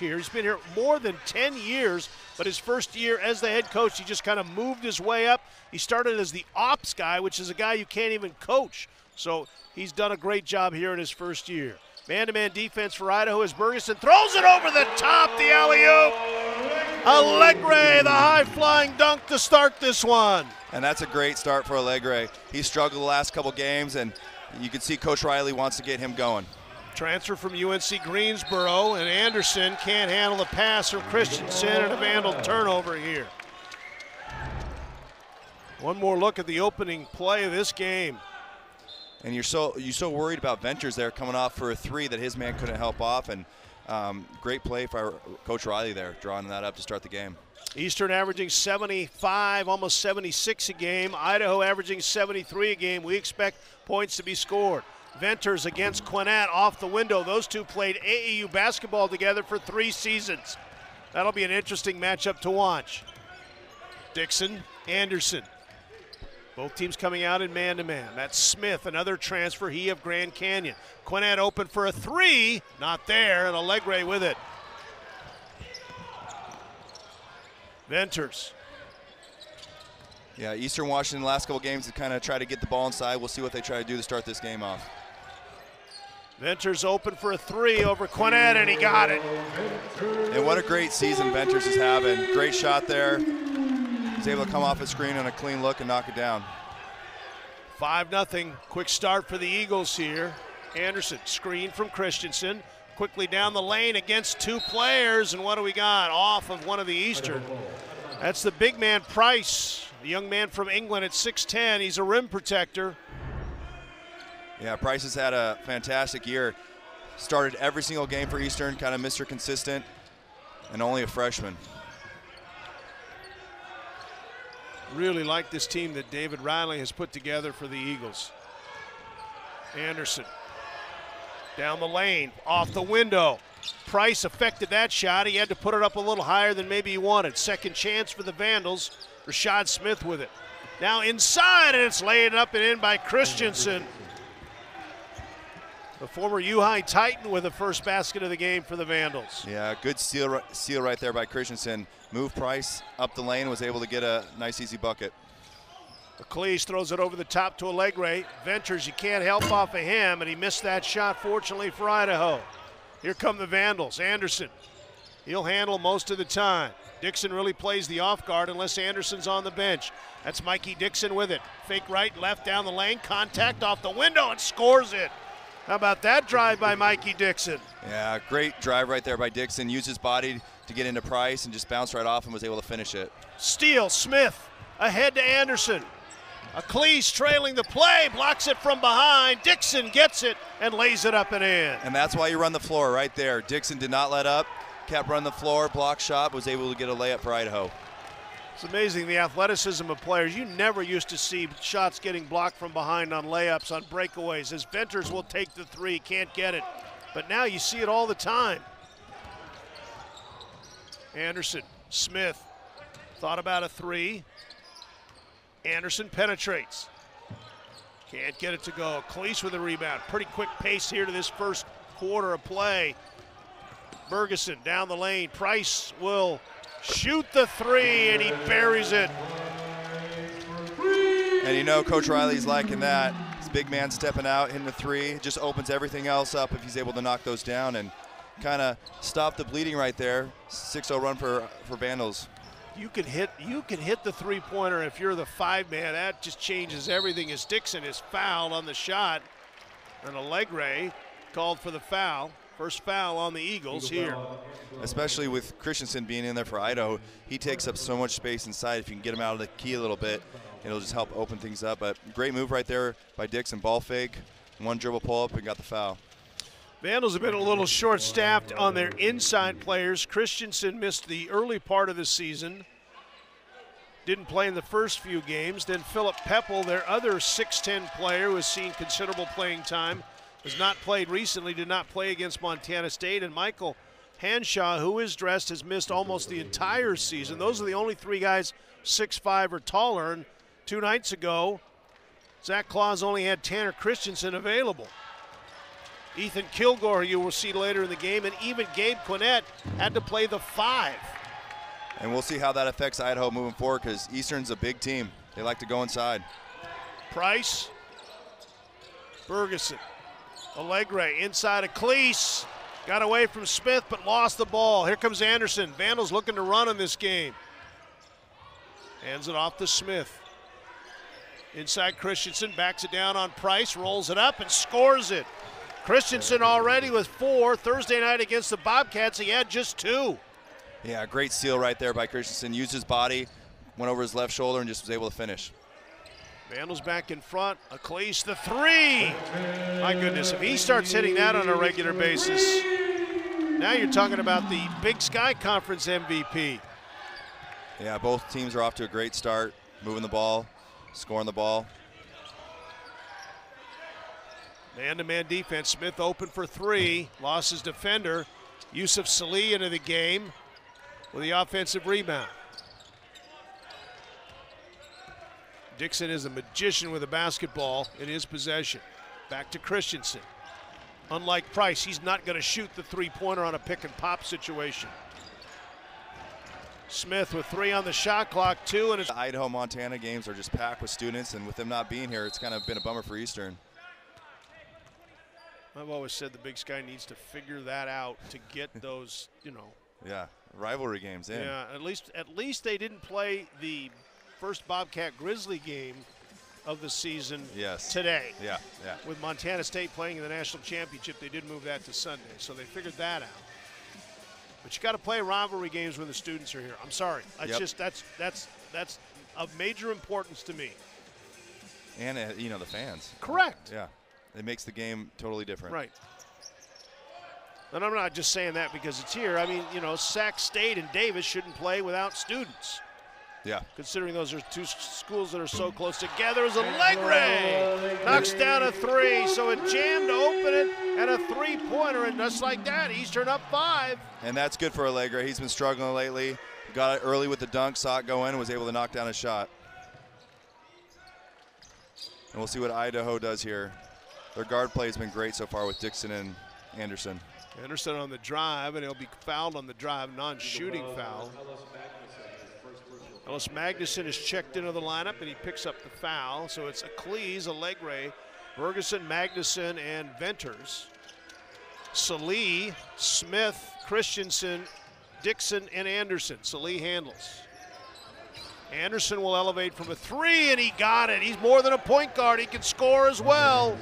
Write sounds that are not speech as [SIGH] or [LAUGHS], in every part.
here. He's been here more than 10 years, but his first year as the head coach, he just kind of moved his way up. He started as the ops guy, which is a guy you can't even coach. So he's done a great job here in his first year. Man to man defense for Idaho as Bergersen throws it over the top, the alley oop. Allegri, the high flying dunk to start this one. And that's a great start for Allegri. He struggled the last couple games, and you can see Coach Riley wants to get him going. Transfer from UNC Greensboro, and Anderson can't handle the pass from Christensen, and a Vandal turnover here. One more look at the opening play of this game. And you're so you're so worried about Venters there coming off for a three that his man couldn't help off, and um, great play for Coach Riley there, drawing that up to start the game. Eastern averaging 75, almost 76 a game. Idaho averaging 73 a game. We expect points to be scored. Venters against Quinnett off the window. Those two played AAU basketball together for three seasons. That'll be an interesting matchup to watch. Dixon, Anderson. Both teams coming out in man to man. That's Smith, another transfer, he of Grand Canyon. Quinnett open for a three, not there, and Allegri with it. Venters. Yeah, Eastern Washington last couple games to kind of try to get the ball inside. We'll see what they try to do to start this game off. Venters open for a three over Quinnett, and he got it. And what a great season Venters is having. Great shot there. He's able to come off his screen on a clean look and knock it down. 5 nothing. Quick start for the Eagles here. Anderson, screen from Christensen. Quickly down the lane against two players, and what do we got? Off of one of the Eastern. That's the big man Price, the young man from England at 6'10. He's a rim protector. Yeah, Price has had a fantastic year. Started every single game for Eastern, kind of Mr. Consistent, and only a freshman. Really like this team that David Riley has put together for the Eagles. Anderson down the lane, off the window. Price affected that shot. He had to put it up a little higher than maybe he wanted. Second chance for the Vandals. Rashad Smith with it. Now inside, and it's laid up and in by Christensen. The former U High Titan with the first basket of the game for the Vandals. Yeah, good steal, steal right there by Christensen. Move Price up the lane, was able to get a nice easy bucket. Eccles throws it over the top to Allegri. Venters, you can't help off of him, and he missed that shot, fortunately for Idaho. Here come the Vandals. Anderson, he'll handle most of the time. Dixon really plays the off guard unless Anderson's on the bench. That's Mikey Dixon with it. Fake right, left down the lane, contact off the window, and scores it. How about that drive by Mikey Dixon? Yeah, great drive right there by Dixon. Used his body to get into Price and just bounced right off and was able to finish it. Steele, Smith, ahead to Anderson. Eccles trailing the play, blocks it from behind. Dixon gets it and lays it up and in. And that's why you run the floor right there. Dixon did not let up, kept running the floor, block shot, was able to get a layup for Idaho. It's amazing the athleticism of players. You never used to see shots getting blocked from behind on layups, on breakaways, as Venters will take the three, can't get it. But now you see it all the time. Anderson, Smith, thought about a three. Anderson penetrates. Can't get it to go. Cleese with a rebound. Pretty quick pace here to this first quarter of play. Bergersen down the lane. Price will shoot the three, and he buries it. And you know Coach Riley's liking that. His big man stepping out, hitting the three, just opens everything else up if he's able to knock those down and kind of stop the bleeding right there. 6-0 run for, for Vandals. You can hit you can hit the three-pointer if you're the five man. That just changes everything as Dixon is fouled on the shot. And Allegri called for the foul. First foul on the Eagles here. Especially with Christensen being in there for Idaho, he takes up so much space inside. If you can get him out of the key a little bit, it'll just help open things up. But great move right there by Dixon. Ball fake, one dribble pull up, and got the foul. Vandals have been a little short-staffed on their inside players. Christensen missed the early part of the season. Didn't play in the first few games. Then Philip Pepple, their other 6'10 player, who has seen considerable playing time, has not played recently, did not play against Montana State. And Michael Hanshaw, who is dressed, has missed almost the entire season. Those are the only three guys 6'5 or taller. And two nights ago, Zac Claus only had Tanner Christensen available. Ethan Kilgore, you will see later in the game, and even Gabe Quinnett had to play the five. And we'll see how that affects Idaho moving forward because Eastern's a big team. They like to go inside. Price, Ferguson, Allegri inside of Cleese. Got away from Smith but lost the ball. Here comes Anderson. Vandals looking to run in this game. Hands it off to Smith. Inside Christensen, backs it down on Price, rolls it up and scores it. Christensen already with four. Thursday night against the Bobcats, he had just two. Yeah, great seal right there by Christensen. Used his body, went over his left shoulder, and just was able to finish. Vandals back in front. Acliese the three. My goodness, if he starts hitting that on a regular basis, now you're talking about the Big Sky Conference MVP. Yeah, both teams are off to a great start, moving the ball, scoring the ball. Man-to-man defense. Smith open for three. Lost his defender. Yusuf Salih into the game with the offensive rebound. Dixon is a magician with a basketball in his possession. Back to Christensen. Unlike Price, he's not going to shoot the three-pointer on a pick and pop situation. Smith with three on the shot clock, two, and it's The Idaho Montana games are just packed with students, and with them not being here, it's kind of been a bummer for Eastern. I've always said the Big Sky needs to figure that out to get [LAUGHS] those, you know. Yeah, rivalry games in. Yeah, at least at least they didn't play the first Bobcat Grizzly game of the season Yes. today. Yeah, yeah. With Montana State playing in the national championship, they did move that to Sunday, so they figured that out. But you got to play rivalry games when the students are here. I'm sorry, that's Yep. just that's that's that's of major importance to me. And, uh, you know, the fans. Correct. Yeah. It makes the game totally different. Right. And I'm not just saying that because it's here. I mean, you know, Sac State and Davis shouldn't play without students. Yeah. Considering those are two schools that are so close together, as Allegri knocks down a three, so it jammed to open it and a three-pointer, and just like that, Eastern up five. And that's good for Allegri. He's been struggling lately. Got it early with the dunk, saw it go in, was able to knock down a shot. And we'll see what Idaho does here. Their guard play has been great so far with Dixon and Anderson. Anderson on the drive, and he'll be fouled on the drive, non-shooting foul. Ellis Magnuson is checked into the lineup, and he picks up the foul. So it's Acliese, Allegri, Ferguson, Magnuson, and Venters. Salee, Smith, Christensen, Dixon, and Anderson. Salee handles. Anderson will elevate from a three, and he got it. He's more than a point guard. He can score as well.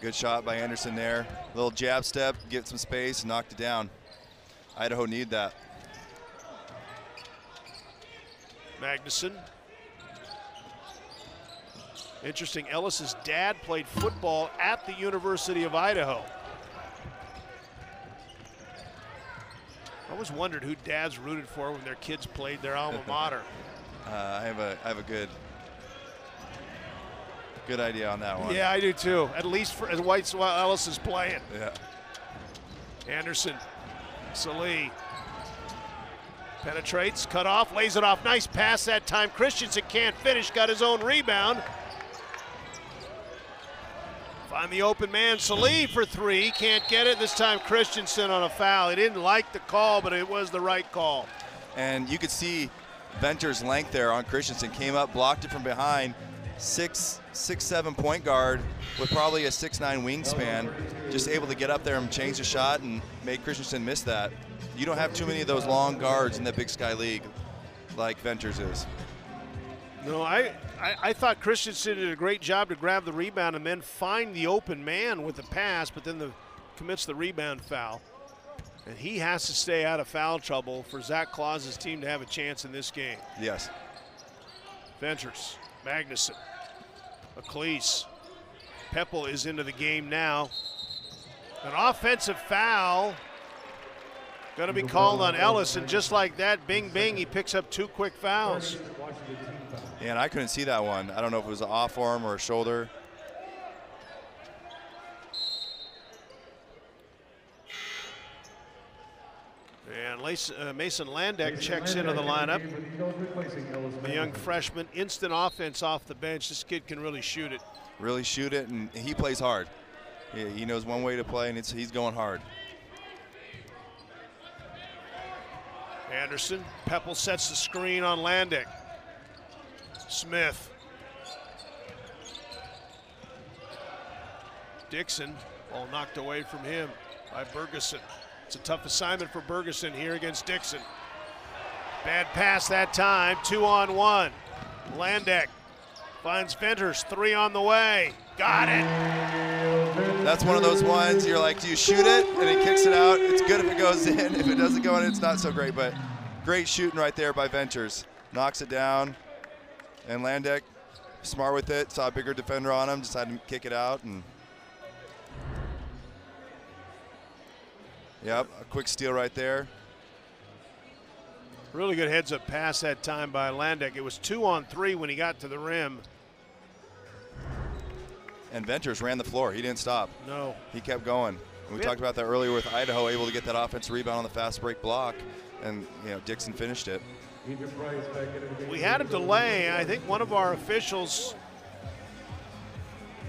Good shot by Anderson there. Little jab step, get some space, knocked it down. Idaho need that. Magnuson. Interesting, Ellis's dad played football at the University of Idaho. I always wondered who dads rooted for when their kids played their alma [LAUGHS] mater. Uh, I have a I have a good good idea on that one. yeah, I do too. At least for as White while Ellis is playing. Yeah. Anderson, Salee penetrates, cut off, lays it off. Nice pass that time. Christensen can't finish, got his own rebound. Find the open man, Salee for three. Can't get it. This time Christensen on a foul. He didn't like the call, but it was the right call. And you could see Venter's length there on Christensen. Came up, blocked it from behind. Six, six, seven point guard with probably a six nine wingspan, just able to get up there and change the shot and make Christensen miss that. You don't have too many of those long guards in the Big Sky League like Venters is. No, I, I, I thought Christensen did a great job to grab the rebound and then find the open man with the pass, but then the commits the rebound foul. And he has to stay out of foul trouble for Zac Claus's team to have a chance in this game. Yes. Venters, Magnuson, Acliese. Pepple is into the game now. An offensive foul going to be called on Ellis, and just like that, bing, bing, he picks up two quick fouls. And I couldn't see that one. I don't know if it was an off arm or a shoulder. And uh, Mason Landdeck checks into the lineup. The young freshman, instant offense off the bench. This kid can really shoot it. Really shoot it, and he plays hard. He, he knows one way to play, and it's, he's going hard. Anderson. Pepple sets the screen on Landdeck. Smith. Dixon. Ball knocked away from him by Bergersen. It's a tough assignment for Bergersen here against Dixon. Bad pass that time. Two on one. Landdeck finds Venters. Three on the way. Got it. That's one of those ones you're like, do you shoot it? And it kicks it out. It's good if it goes [LAUGHS] in. If it doesn't go in, it's not so great. But great shooting right there by Venters. Knocks it down. And Landdeck, smart with it. Saw a bigger defender on him. Decided to kick it out. And Yep, a quick steal right there. Really good heads up pass that time by Landdeck. It was two on three when he got to the rim. And Venters ran the floor. He didn't stop. No. He kept going. And we talked about that earlier with Idaho able to get that offensive rebound on the fast break block. And, you know, Dixon finished it. We had a delay. I think one of our officials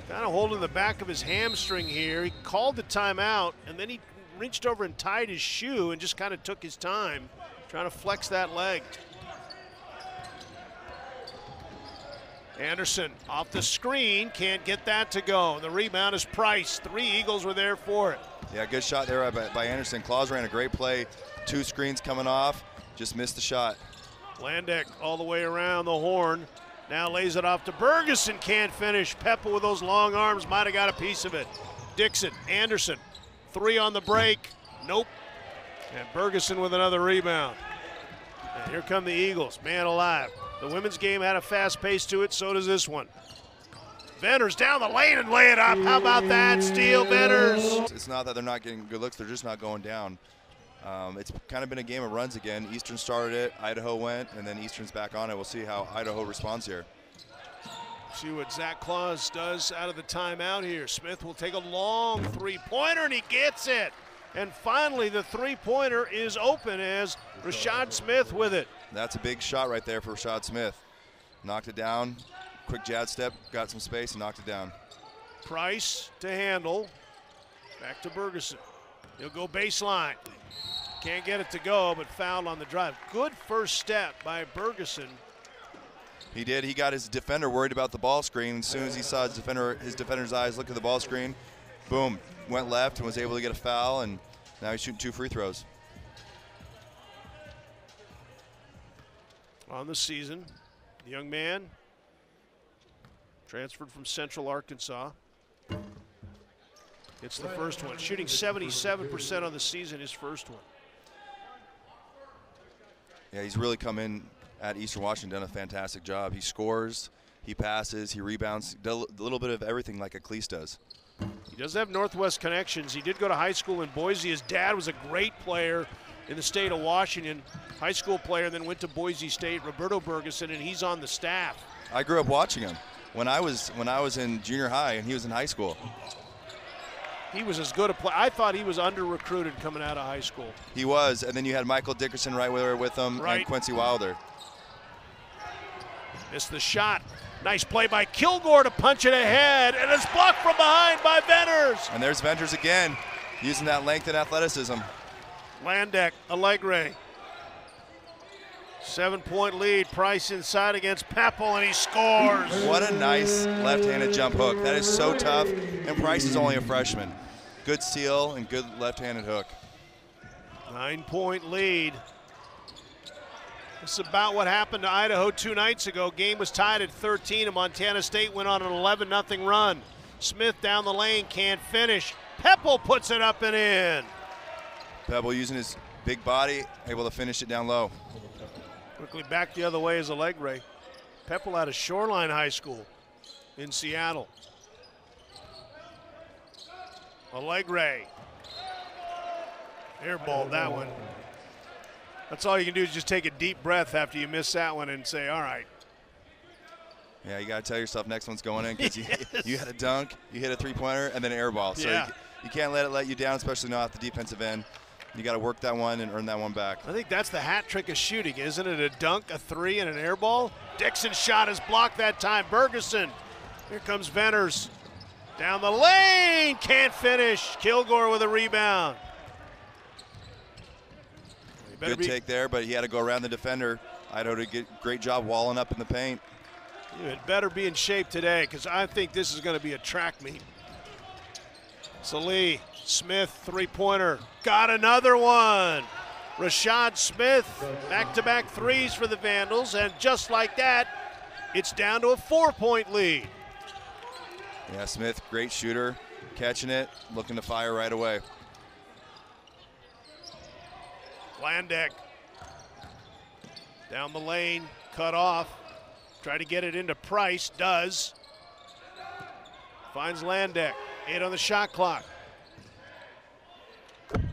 kind of holding the back of his hamstring here. He called the timeout, and then he reached over and tied his shoe and just kind of took his time trying to flex that leg. Anderson off the screen, can't get that to go. The rebound is Price. Three Eagles were there for it. Yeah, good shot there by, by Anderson. Claus ran a great play. Two screens coming off, just missed the shot. Landdeck all the way around the horn. Now lays it off to Bergersen, can't finish. Pepple with those long arms might have got a piece of it. Dixon, Anderson, three on the break. Nope. And Bergersen with another rebound. And here come the Eagles, man alive. The women's game had a fast pace to it, so does this one. Venters down the lane and lay it up. How about that? Steal Venters. It's not that they're not getting good looks, they're just not going down. Um, it's kind of been a game of runs again. Eastern started it, Idaho went, and then Eastern's back on it. We'll see how Idaho responds here. See what Zac Claus does out of the timeout here. Smith will take a long three-pointer, and he gets it. And finally, the three-pointer is open as Rashad Smith with it. That's a big shot right there for Rashad Smith. Knocked it down, quick jab step, got some space, and knocked it down. Price to handle. Back to Bergersen. He'll go baseline. Can't get it to go, but fouled on the drive. Good first step by Bergersen. He did. He got his defender worried about the ball screen. As soon as he saw his defender, his defender's eyes look at the ball screen, boom, went left and was able to get a foul. And now he's shooting two free throws. On the season, the young man transferred from Central Arkansas. It's the first one, shooting 77% on the season, his first one. Yeah, he's really come in at Eastern Washington, done a fantastic job. He scores, he passes, he rebounds, a little bit of everything like Acklese does. He does have Northwest connections. He did go to high school in Boise. His dad was a great player in the state of Washington, high school player, then went to Boise State, Roberto Bergersen, and he's on the staff. I grew up watching him when I was when I was in junior high and he was in high school. He was as good a player. I thought he was under recruited coming out of high school. He was, and then you had Michael Dickerson right there with him right. and Quincy Wilder. Missed the shot. Nice play by Kilgore to punch it ahead, and it's blocked from behind by Venters. And there's Venters again, using that length and athleticism. Landdeck, Allegri. Seven point lead. Price inside against Pepple, and he scores. What a nice left handed jump hook. That is so tough. And Price is only a freshman. Good steal and good left handed hook. Nine point lead. This is about what happened to Idaho two nights ago. Game was tied at 13, and Montana State went on an 11 0 run. Smith down the lane, can't finish. Pepple puts it up and in. Pepple using his big body, able to finish it down low. Quickly back the other way is Allegri. Pepple out of Shoreline High School in Seattle. Allegri. Airball that one. That's all you can do is just take a deep breath after you miss that one and say, all right. Yeah, you got to tell yourself next one's going in because [LAUGHS] yes. you, you had a dunk, you hit a three pointer, and then an air ball. So yeah. you, you can't let it let you down, especially not at the defensive end. You got to work that one and earn that one back. I think that's the hat trick of shooting, isn't it? A dunk, a three, and an air ball. Dixon's shot is blocked that time. Bergersen. Here comes Venters. Down the lane, can't finish. Kilgore with a rebound. Good be, take there, but he had to go around the defender. Idaho did a great job walling up in the paint. You had better be in shape today because I think this is going to be a track meet. Salee, Smith, three-pointer, got another one. Rashad Smith, back-to-back threes for the Vandals, and just like that, it's down to a four-point lead. Yeah, Smith, great shooter, catching it, looking to fire right away. Landdeck down the lane, cut off. Try to get it into Price, does. Finds Landdeck, eight on the shot clock.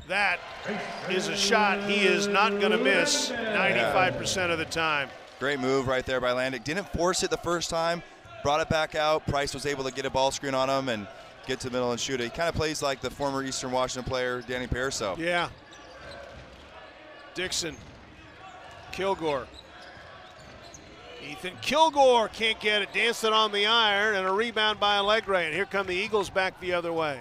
That is a shot he is not going to miss 95% of the time. Great move right there by Landdeck. Didn't force it the first time, brought it back out. Price was able to get a ball screen on him and get to the middle and shoot it. He kind of plays like the former Eastern Washington player, Danny Pearso. Yeah. Dixon, Kilgore, Ethan Kilgore can't get it, dancing on the iron, and a rebound by Allegri. And here come the Eagles back the other way.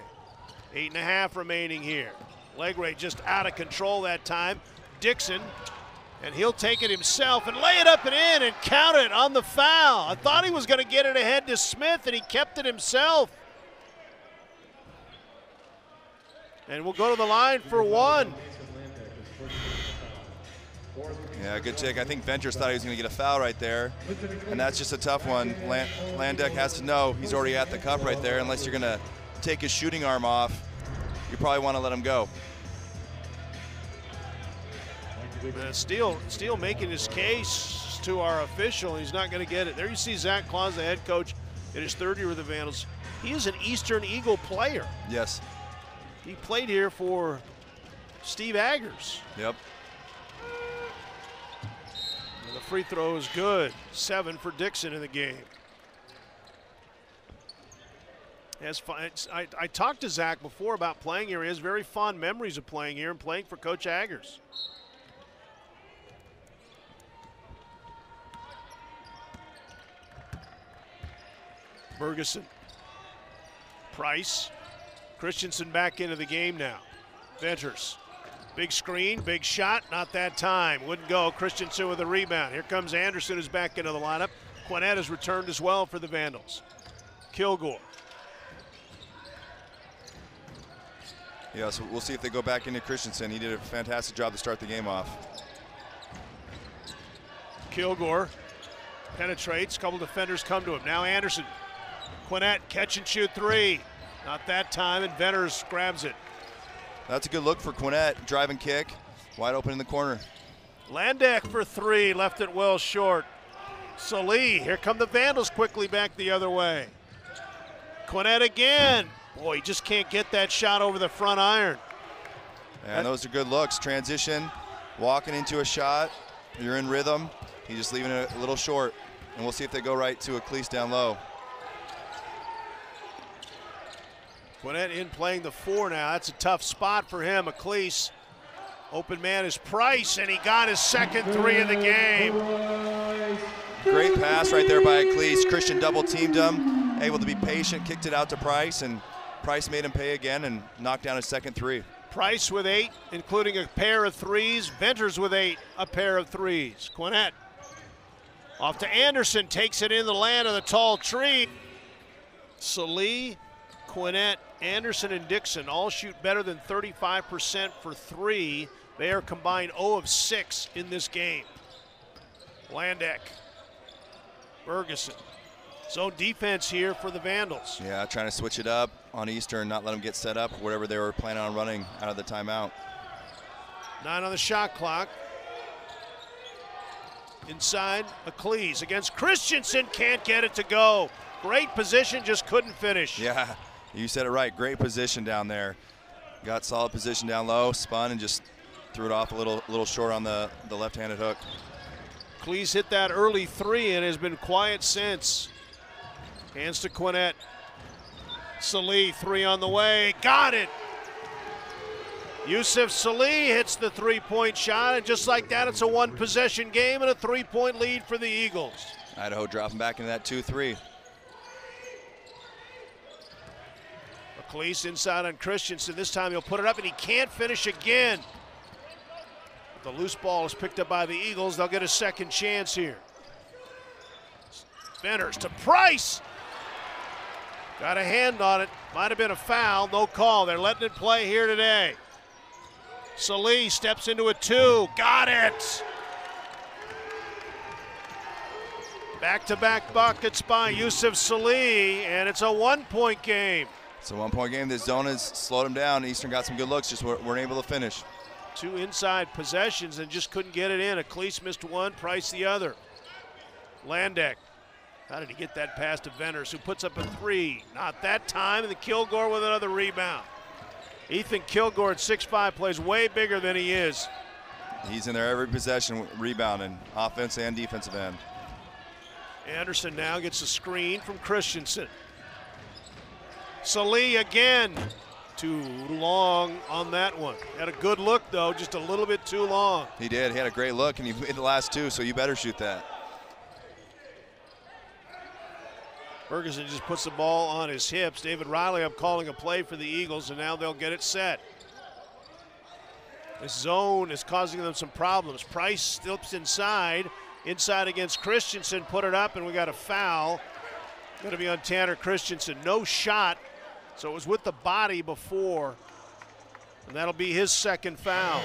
Eight and a half remaining here. Allegri just out of control that time. Dixon, and he'll take it himself and lay it up and in and count it on the foul. I thought he was going to get it ahead to Smith, and he kept it himself. And we'll go to the line for one. Yeah, good take. I think Venters thought he was going to get a foul right there, and that's just a tough one. Land, Landdeck has to know he's already at the cup right there. Unless you're going to take his shooting arm off, you probably want to let him go. Uh, Steele, Steele making his case to our official. He's not going to get it. There you see Zac Claus, the head coach, in his third year with the Vandals. He is an Eastern Eagle player. Yes. He played here for Steve Aggers. Yep. Free throw is good. Seven for Dixon in the game. As I, I talked to Zac before about playing here. He has very fond memories of playing here and playing for Coach Aggers. Bergersen. Price. Christensen back into the game now. Venters. Big screen, big shot, not that time. Wouldn't go. Christensen with a rebound. Here comes Anderson, who's back into the lineup. Quinnett has returned as well for the Vandals. Kilgore. Yeah, so we'll see if they go back into Christensen. He did a fantastic job to start the game off. Kilgore penetrates. Couple defenders come to him. Now Anderson. Quinnett catch and shoot three. Not that time, and Venters grabs it. That's a good look for Quinnett. Driving kick, wide open in the corner. Landdeck for three, left it well short. Salee, here come the Vandals quickly back the other way. Quinnett again. Boy, he just can't get that shot over the front iron. And those are good looks. Transition, walking into a shot. You're in rhythm. He's just leaving it a little short. And we'll see if they go right to Acliese down low. Quinnett in playing the four now. That's a tough spot for him. Acliese. Open man is Price, and he got his second three of the game. Great pass right there by Acliese. Christian double teamed him, able to be patient, kicked it out to Price, and Price made him pay again and knocked down his second three. Price with eight, including a pair of threes. Venters with eight, a pair of threes. Quinnett off to Anderson, takes it in the land of the tall tree. Salee, Quinnett, Anderson and Dixon all shoot better than 35% for three. They are combined 0 of 6 in this game. Landdeck, Ferguson. Zone defense here for the Vandals. Yeah, trying to switch it up on Eastern, not let them get set up, whatever they were planning on running out of the timeout. Nine on the shot clock. Inside, Acliese against Christensen, can't get it to go. Great position, just couldn't finish. Yeah, you said it right. Great position down there. Got solid position down low, spun and just threw it off a little little short on the, the left-handed hook. Cleese hit that early three and has been quiet since. Hands to Quinnett. Salee, three on the way. Got it. Yusuf Salee hits the three-point shot, and just like that, it's a one-possession game and a three-point lead for the Eagles. Idaho dropping back into that 2-3. Cleese inside on Christensen. This time he'll put it up and he can't finish again. The loose ball is picked up by the Eagles. They'll get a second chance here. Venters to Price. Got a hand on it. Might have been a foul. No call. They're letting it play here today. Salee steps into a two. Got it. Back to back buckets by Yusuf Salee, and it's a one point game. It's a one point game. This zone has slowed them down. Eastern got some good looks, just weren't able to finish. Two inside possessions and just couldn't get it in. Acliese missed one, Price the other. Landdeck. How did he get that pass to Venters, who puts up a three? Not that time, and the Kilgore with another rebound. Ethan Kilgore at 6'5 plays way bigger than he is. He's in there every possession, rebounding, offense and defensive end. Anderson now gets a screen from Christensen. Salee again. Too long on that one. Had a good look, though, just a little bit too long. He did. He had a great look, and he made the last two, so you better shoot that. Ferguson just puts the ball on his hips. David Riley, I'm calling a play for the Eagles, and now they'll get it set. This zone is causing them some problems. Price slips inside. Inside against Christensen, put it up, and we got a foul. Going to be on Tanner Christensen. No shot, so it was with the body before, and that'll be his second foul.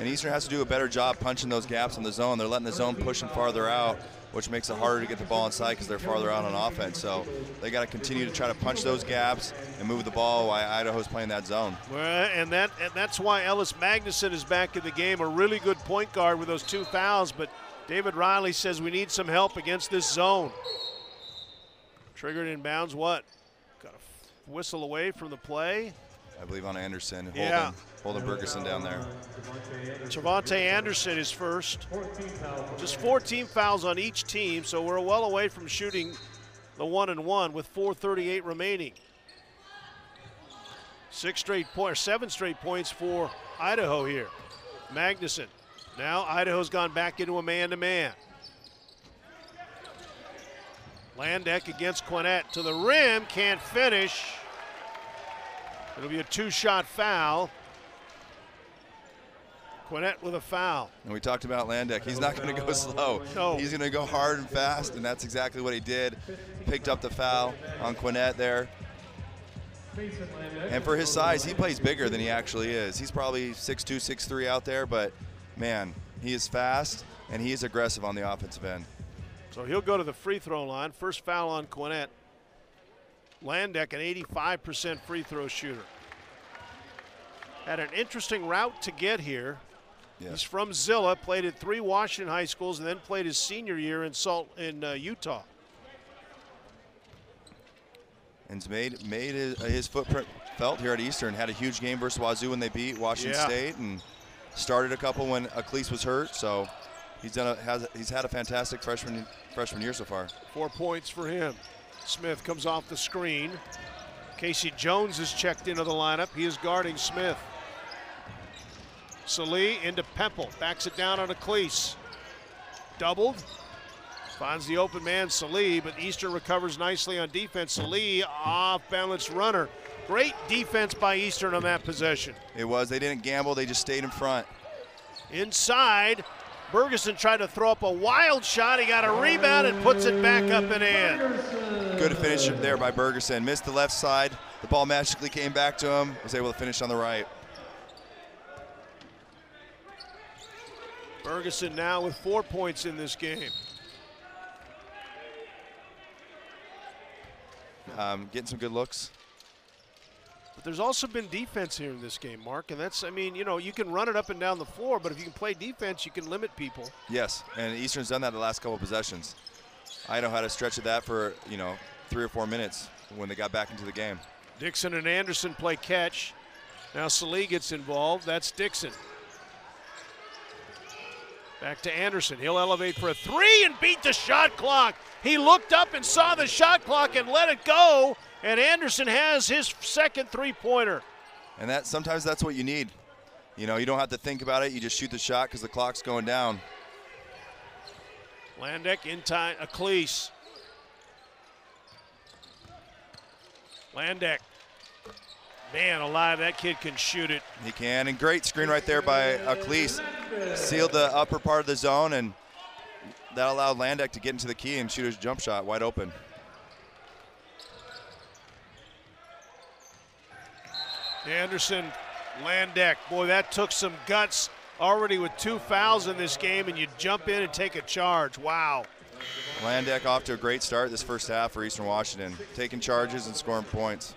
And Eastern has to do a better job punching those gaps in the zone. They're letting the zone push them farther out, which makes it harder to get the ball inside because they're farther out on offense. So they got to continue to try to punch those gaps and move the ball while Idaho's playing that zone. Well, and that and that's why Ellis Magnuson is back in the game, a really good point guard with those two fouls, but David Riley says we need some help against this zone. Triggered in bounds, what? Whistle away from the play. I believe on Anderson, holding, yeah. holding Bergersen down there. Trevante Anderson is first. Just 14 fouls on each team, so we're well away from shooting the one and one with 4:38 remaining. Six straight points, seven straight points for Idaho here. Magnuson now Idaho's gone back into a man-to-man. Landdeck against Quinnett to the rim, can't finish. It'll be a two-shot foul. Quinnett with a foul. And we talked about Landdeck. He's not going to go [LAUGHS] slow. No. He's going to go hard and fast, and that's exactly what he did. Picked up the foul on Quinnett there. And for his size, he plays bigger than he actually is. He's probably 6'2", 6'3", out there, but man, he is fast and he is aggressive on the offensive end. So he'll go to the free throw line. First foul on Quinnett. Landdeck, an 85% free throw shooter. Had an interesting route to get here. Yes. He's from Zillah, played at three Washington high schools, and then played his senior year in Salt in uh, Utah. And's made made his, uh, his, footprint felt here at Eastern. Had a huge game versus Wazoo when they beat Washington yeah. State, and started a couple when Acliese was hurt. So he's done a, has he's had a fantastic freshman freshman year so far. Four points for him. Smith comes off the screen. Casey Jones is checked into the lineup. He is guarding Smith. Salee into Pepple. Backs it down on Acliese. Doubled. Finds the open man, Salee, but Eastern recovers nicely on defense. Salee off balance runner. Great defense by Eastern on that possession. It was. They didn't gamble. They just stayed in front. Inside, Bergersen tried to throw up a wild shot. He got a rebound and puts it back up and in. Good finish there by Bergersen. Missed the left side. The ball magically came back to him. Was able to finish on the right. Bergersen now with four points in this game. Um, getting some good looks. But there's also been defense here in this game, Mark, and that's, I mean, you know, you can run it up and down the floor, but if you can play defense, you can limit people. Yes, and Eastern's done that the last couple possessions. Idaho had a stretch of that for, you know, three or four minutes when they got back into the game. Dixon and Anderson play catch. Now Salee gets involved. That's Dixon. Back to Anderson. He'll elevate for a three and beat the shot clock. He looked up and saw the shot clock and let it go. And Anderson has his second three-pointer. And that sometimes that's what you need. You know, you don't have to think about it. You just shoot the shot because the clock's going down. Landdeck in time. Acliese. Landdeck Man alive, that kid can shoot it. He can, and great screen right there by Acliese. Sealed the upper part of the zone, and that allowed Landdeck to get into the key and shoot his jump shot wide open. Anderson, Landdeck, boy, that took some guts already with two fouls in this game, and you jump in and take a charge. Wow. Landdeck off to a great start this first half for Eastern Washington, taking charges and scoring points.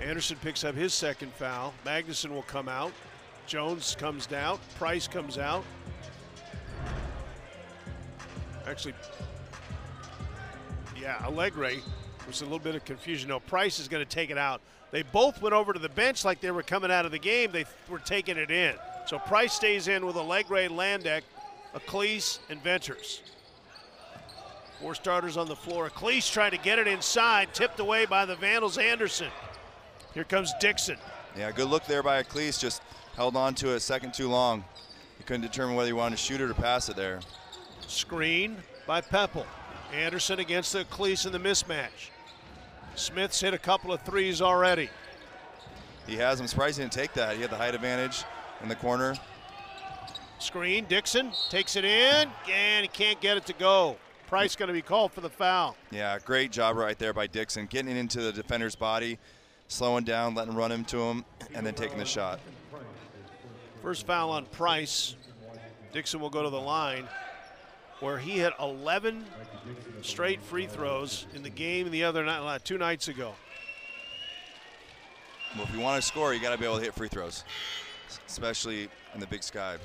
Anderson picks up his second foul. Magnuson will come out. Jones comes down. Price comes out. Actually, yeah, Allegri was a little bit of confusion. No, Price is going to take it out. They both went over to the bench like they were coming out of the game. They were taking it in. So Price stays in with Allegri, Landdeck, Acliese, and Venters. Four starters on the floor. Acliese trying to get it inside, tipped away by the Vandals. Anderson. Here comes Dixon. Yeah, good look there by Acliese. Just held on to it a second too long. He couldn't determine whether he wanted to shoot it or pass it there. Screen by Pepple. Anderson against the Acliese in the mismatch. Smith's hit a couple of threes already. He has. I'm surprised he didn't take that. He had the height advantage in the corner. Screen, Dixon takes it in, and he can't get it to go. Price going to be called for the foul. Yeah, great job right there by Dixon, getting into the defender's body, slowing down, letting run him into him, and then taking the shot. First foul on Price. Dixon will go to the line where he had 11 straight free throws in the game the other night, uh, two nights ago. Well, if you want to score, you got to be able to hit free throws, especially in the Big Sky.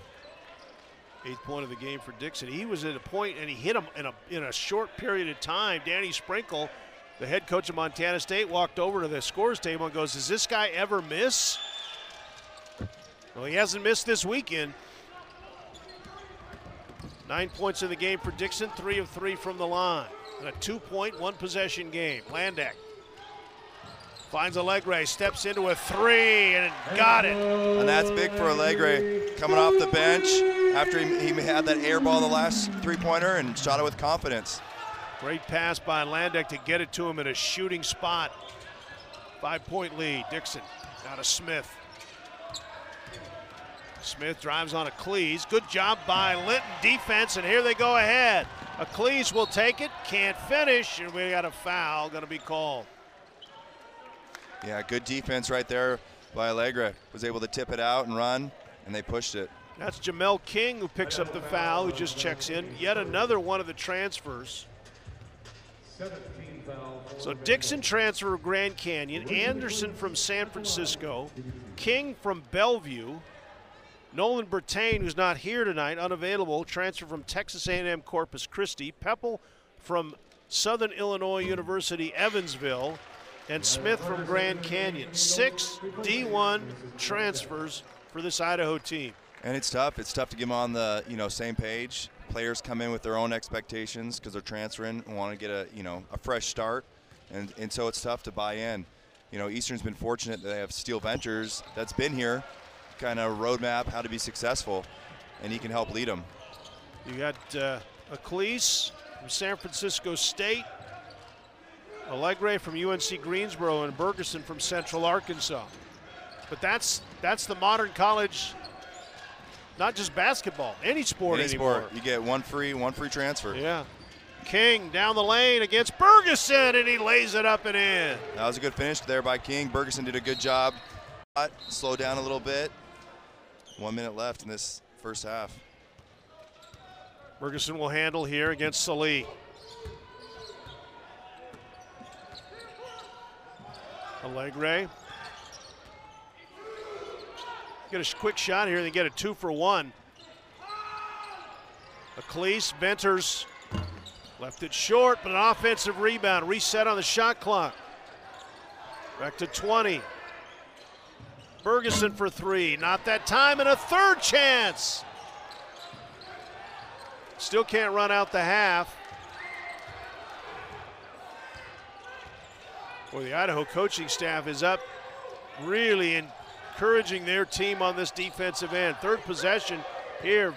Eighth point of the game for Dixon. He was at a point and he hit him in a in a short period of time. Danny Sprinkle, the head coach of Montana State, walked over to the scores table and goes, "Does this guy ever miss?" Well, he hasn't missed this weekend. Nine points in the game for Dixon, three of three from the line. And a two point, one possession game. Landdeck finds Allegri, steps into a three, and got it. And that's big for Allegri coming off the bench after he, he had that air ball the last three pointer and shot it with confidence. Great pass by Landdeck to get it to him in a shooting spot. Five point lead. Dixon out of Smith. Smith drives on Acliese. Good job by Linton defense, and here they go ahead. Acliese will take it, can't finish, and we got a foul going to be called. Yeah, good defense right there by Allegri. Was able to tip it out and run, and they pushed it. That's Jamel King who picks up the foul, who just checks in. Yet another one of the transfers. So Dixon transfer of Grand Canyon, Anderson from San Francisco, King from Bellevue, Nolan Bertain, who's not here tonight, unavailable, transfer from Texas A&M Corpus Christi. Pepple from Southern Illinois University, Evansville, and Smith from Grand Canyon. Six D1 transfers for this Idaho team. And it's tough. It's tough to get them on the you know same page. Players come in with their own expectations because they're transferring and want to get a you know a fresh start, and and so it's tough to buy in. You know, Eastern's been fortunate that they have Steele Venters that's been here, kind of roadmap how to be successful, and he can help lead them. You got uh, Acliese from San Francisco State, Allegri from UNC Greensboro, and Bergersen from Central Arkansas. But that's that's the modern college, not just basketball, any sport Any anymore. sport, you get one free, one free transfer. Yeah. King down the lane against Bergersen, and he lays it up and in. That was a good finish there by King. Bergersen did a good job. Slow down a little bit. One minute left in this first half. Bergersen will handle here against Salee. Allegri. Get a quick shot here and get a two for one. Acliese, Venters left it short, but an offensive rebound. Reset on the shot clock. Back to 20. Ferguson for three. Not that time, and a third chance. Still can't run out the half. Boy, the Idaho coaching staff is up, really encouraging their team on this defensive end. Third possession here.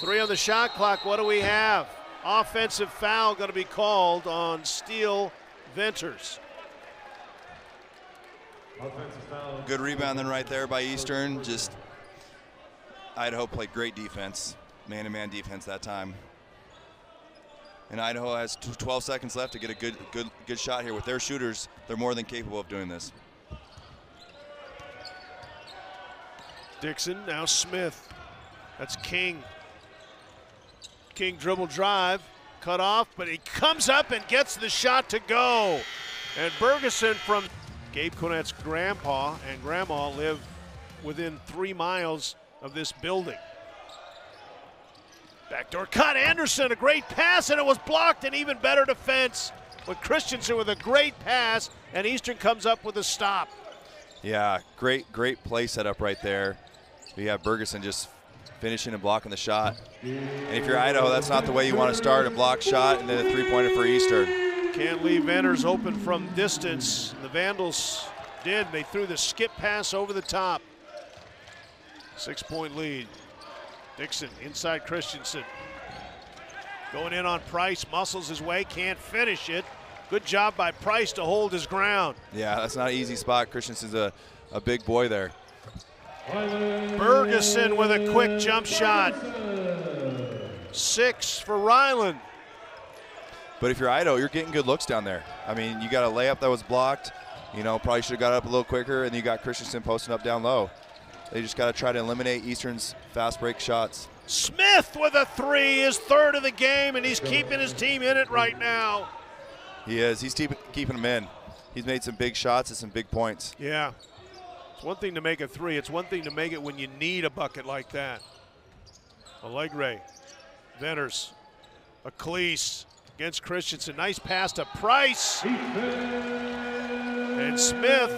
Three on the shot clock. What do we have? Offensive foul going to be called on Steele Venters. Good rebounding right there by Eastern. Just Idaho played great defense, man-to-man defense that time. And Idaho has 12 seconds left to get a good, good, good shot here. With their shooters, they're more than capable of doing this. Dixon, now Smith. That's King. King dribble drive, cut off, but he comes up and gets the shot to go. And Bergersen from Gabe Quinnett's grandpa and grandma live within three miles of this building. Backdoor cut. Anderson, a great pass, and it was blocked. An even better defense with Christensen with a great pass, and Eastern comes up with a stop. Yeah, great, great play setup right there. You have Bergersen just finishing and blocking the shot. And if you're Idaho, that's not the way you want to start a block shot and then a three-pointer for Eastern. Can't leave Venters open from distance. The Vandals did. They threw the skip pass over the top. Six-point lead. Dixon inside Christensen. Going in on Price, muscles his way, can't finish it. Good job by Price to hold his ground. Yeah, that's not an easy spot. Christensen's a, a big boy there. Bergersen with a quick jump shot. Six for Rylan. But if you're Idaho, you're getting good looks down there. I mean, you got a layup that was blocked. You know, probably should have got up a little quicker, and you got Christensen posting up down low. They just got to try to eliminate Eastern's fast break shots. Smith with a three, his third of the game, and he's keeping his team in it right now. He is. He's keep, keeping them in. He's made some big shots and some big points. Yeah. It's one thing to make a three. It's one thing to make it when you need a bucket like that. Allegri, Venters, Acliese against Christensen. Nice pass to Price. And Smith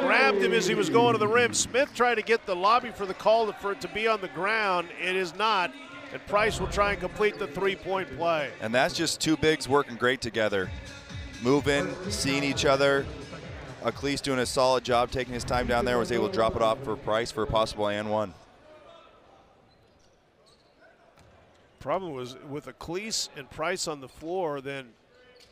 grabbed him as he was going to the rim. Smith tried to get the lobby for the call for it to be on the ground. It is not. And Price will try and complete the three-point play. And that's just two bigs working great together. Moving, seeing each other. Acliese doing a solid job taking his time down there, was able to drop it off for Price for a possible and one. Problem was with Acliese and Price on the floor, then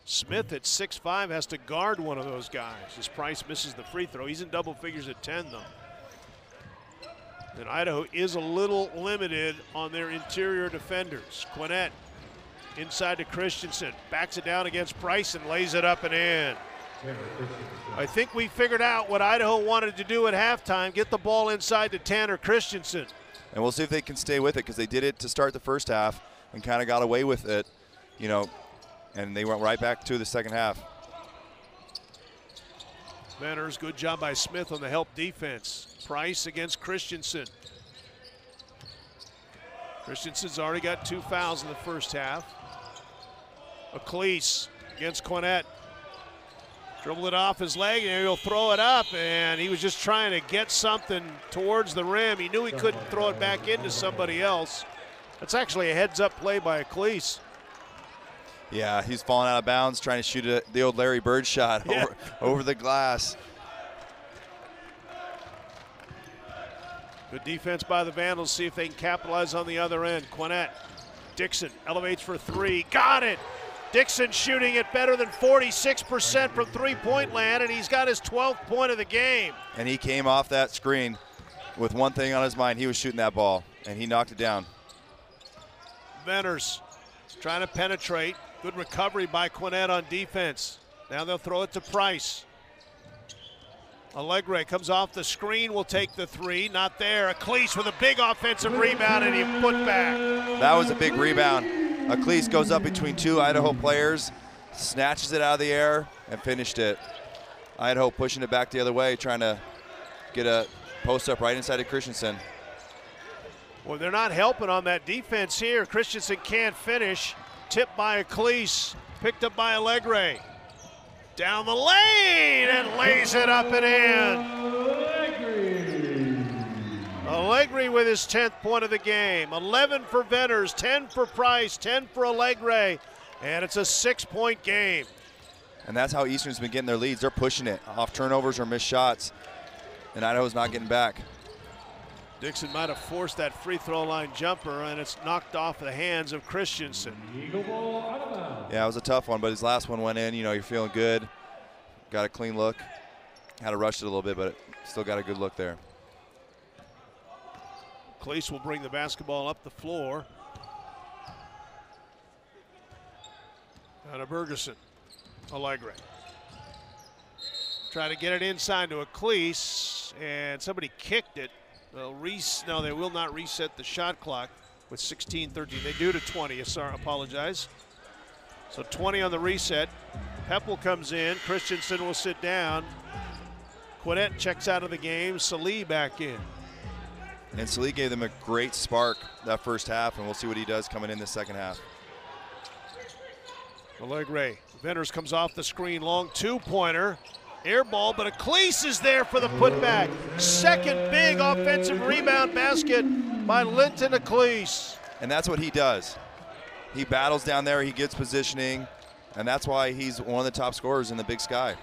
Smith at 6'5 has to guard one of those guys as Price misses the free throw. He's in double figures at 10, though. And Idaho is a little limited on their interior defenders. Quinnett inside to Christensen, backs it down against Price and lays it up and in. I think we figured out what Idaho wanted to do at halftime get the ball inside to Tanner Christensen. And we'll see if they can stay with it because they did it to start the first half and kind of got away with it, you know, and they went right back to the second half. Manners, good job by Smith on the help defense. Price against Christensen. Christensen's already got two fouls in the first half. Acliese against Quinnett. Dribble it off his leg and he'll throw it up. And he was just trying to get something towards the rim. He knew he couldn't throw it back into somebody else. That's actually a heads up play by Acliese. Yeah, he's falling out of bounds trying to shoot it, the old Larry Bird shot Yeah. over, over the glass. Good defense by the Vandals. See if they can capitalize on the other end. Quinnett, Dixon elevates for three. Got it. Dixon shooting it better than 46% from three-point land, and he's got his 12th point of the game. And he came off that screen with one thing on his mind. He was shooting that ball, and he knocked it down. Venters trying to penetrate. Good recovery by Quinnett on defense. Now they'll throw it to Price. Allegri comes off the screen, will take the three. Not there. Acliese with a big offensive rebound and he put back. That was a big rebound. Acliese goes up between two Idaho players, snatches it out of the air, and finished it. Idaho pushing it back the other way, trying to get a post up right inside of Christensen. Well, they're not helping on that defense here. Christensen can't finish. Tipped by Acliese, picked up by Allegri. Down the lane and lays it up and in. Allegri with his 10th point of the game. 11 for Venters, 10 for Price, 10 for Allegri, and it's a six point game. And that's how Eastern's been getting their leads. They're pushing it off turnovers or missed shots, and Idaho's not getting back. Dixon might have forced that free throw line jumper, and it's knocked off the hands of Christensen. Yeah, it was a tough one, but his last one went in. You know, you're feeling good. Got a clean look. Had to rush it a little bit, but still got a good look there. Cleese will bring the basketball up the floor. Out of Bergersen. Allegri. Try to get it inside to Acliese, and somebody kicked it. They'll no, they will not reset the shot clock with 16-13. They do to 20. Sorry, apologize. So 20 on the reset. Pepple comes in. Christensen will sit down. Quinnett checks out of the game. Salih back in. And Salih gave them a great spark that first half, and we'll see what he does coming in the second half. Allegri. Venters comes off the screen. Long two-pointer. Air ball, but Acliese is there for the putback. Second big offensive rebound basket by Linton Acliese. And that's what he does. He battles down there, he gets positioning, and that's why he's one of the top scorers in the Big Sky.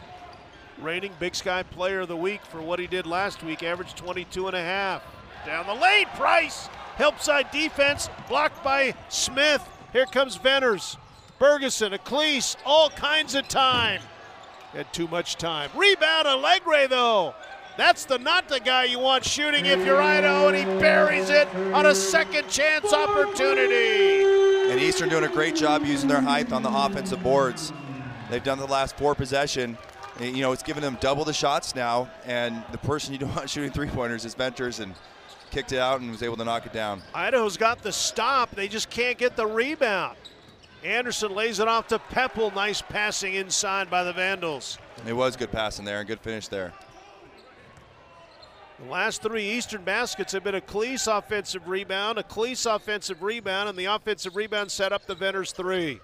Reigning Big Sky Player of the Week for what he did last week, averaged 22 and a half. Down the lane, Price. Help side defense, blocked by Smith. Here comes Venters. Bergersen, Acliese, all kinds of time. Had too much time. Rebound Allegri, though. That's the not the guy you want shooting if you're Idaho, and he buries it on a second chance opportunity. And Eastern doing a great job using their height on the offensive boards. They've done the last four possession. You know, it's given them double the shots now, and the person you don't want [LAUGHS] shooting three pointers is Venters, and kicked it out and was able to knock it down. Idaho's got the stop, they just can't get the rebound. Anderson lays it off to Pepple. Nice passing inside by the Vandals. It was good passing there and good finish there. The last three Eastern baskets have been Acliese offensive rebound, Acliese offensive rebound, and the offensive rebound set up the Venters three.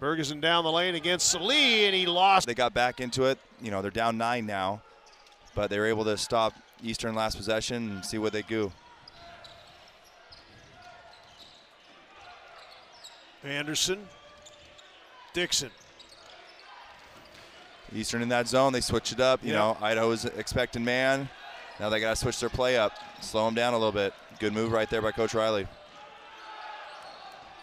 Bergersen down the lane against Salih, and he lost. They got back into it. You know, they're down nine now, but they were able to stop Eastern last possession and see what they do. Anderson, Dixon. Eastern in that zone, they switch it up. You yeah. know, Idaho's expecting man. Now they got to switch their play up, slow them down a little bit. Good move right there by Coach Riley.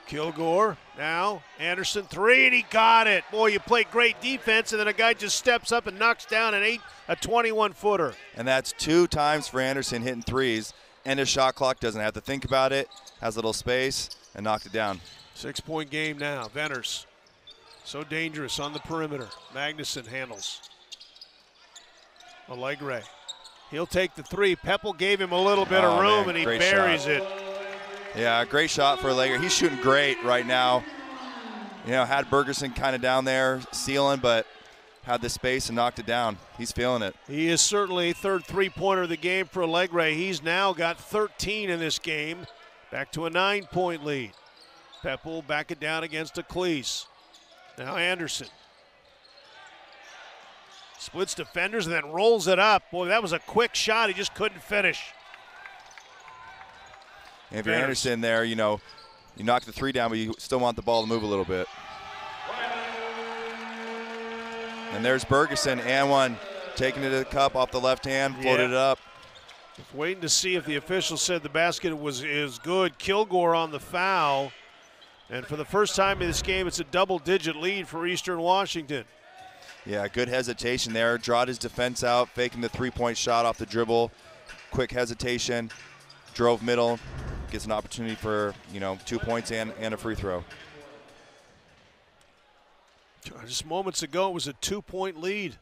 Kilgore now Anderson three and he got it. Boy, you play great defense and then a guy just steps up and knocks down an eight a 21 footer. And that's two times for Anderson hitting threes. And his shot clock doesn't have to think about it. Has a little space and knocked it down. Six point game now. Venters so dangerous on the perimeter. Magnuson handles. Allegri. He'll take the three. Pepple gave him a little bit oh, of room man, and he buries shot. it. Yeah, great shot for Allegri. He's shooting great right now. You know, had Bergersen kind of down there sealing, but had the space and knocked it down. He's feeling it. He is certainly third three-pointer of the game for Allegri. He's now got 13 in this game. Back to a nine-point lead. Pepple back it down against Acliese. Now Anderson. Splits defenders and then rolls it up. Boy, that was a quick shot. He just couldn't finish. And if you're Anderson there, you know, you knock the three down, but you still want the ball to move a little bit. And there's Bergersen and one taking it to the cup off the left hand, floated yeah. it up. Just waiting to see if the official said the basket was is good. Kilgore on the foul. And for the first time in this game, it's a double digit lead for Eastern Washington. Yeah, good hesitation there. Drawed his defense out, faking the three point shot off the dribble. Quick hesitation, drove middle, gets an opportunity for, you know, two points and, and a free throw. Just moments ago, it was a two point lead.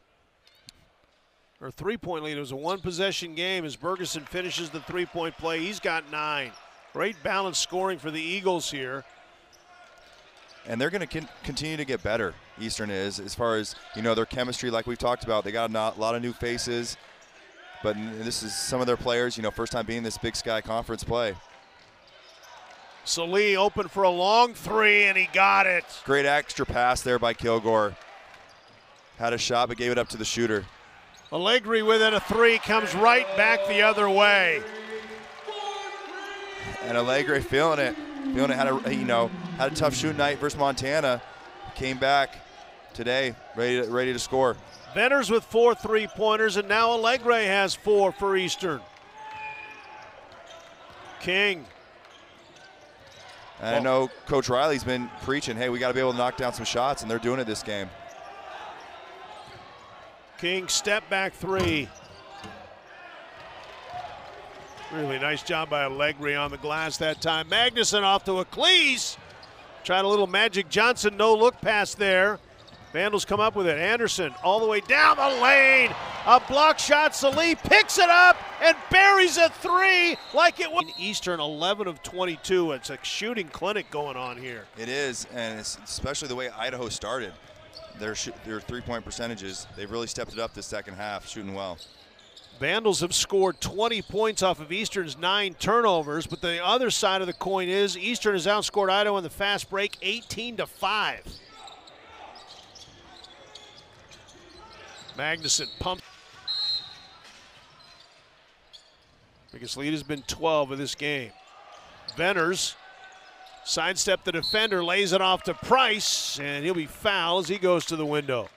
Or three point lead. It was a one possession game as Bergersen finishes the three point play. He's got nine. Great balanced scoring for the Eagles here and they're going to con- continue to get better. Eastern is as far as you know their chemistry, like we've talked about. They got a lot of new faces, but this is some of their players. You know, first time being this Big Sky Conference play. Salih open for a long three, and he got it. Great extra pass there by Kilgore. Had a shot, but gave it up to the shooter. Allegri within a three comes right back the other way. And Allegri feeling it. Feeling it had a you know had a tough shoot night versus Montana. Came back today, ready to, ready to score. Venters with four three pointers, and now Allegri has four for Eastern. King. And I know Coach Riley's been preaching, hey, we got to be able to knock down some shots, and they're doing it this game. King step back three. Really nice job by Allegri on the glass that time. Magnuson off to Acliese. Tried a little Magic Johnson no look pass there. Vandals come up with it. Anderson all the way down the lane. A block shot. Salih picks it up and buries a three like it was. Eastern 11 of 22. It's a shooting clinic going on here. It is, and especially the way Idaho started. Their, their three point percentages, they've really stepped it up this second half, shooting well. Vandals have scored 20 points off of Eastern's nine turnovers, but the other side of the coin is Eastern has outscored Idaho in the fast break 18 to 5. Magnuson pumps. Biggest lead has been 12 of this game. Venters sidestep the defender, lays it off to Price, and he'll be fouled as he goes to the window.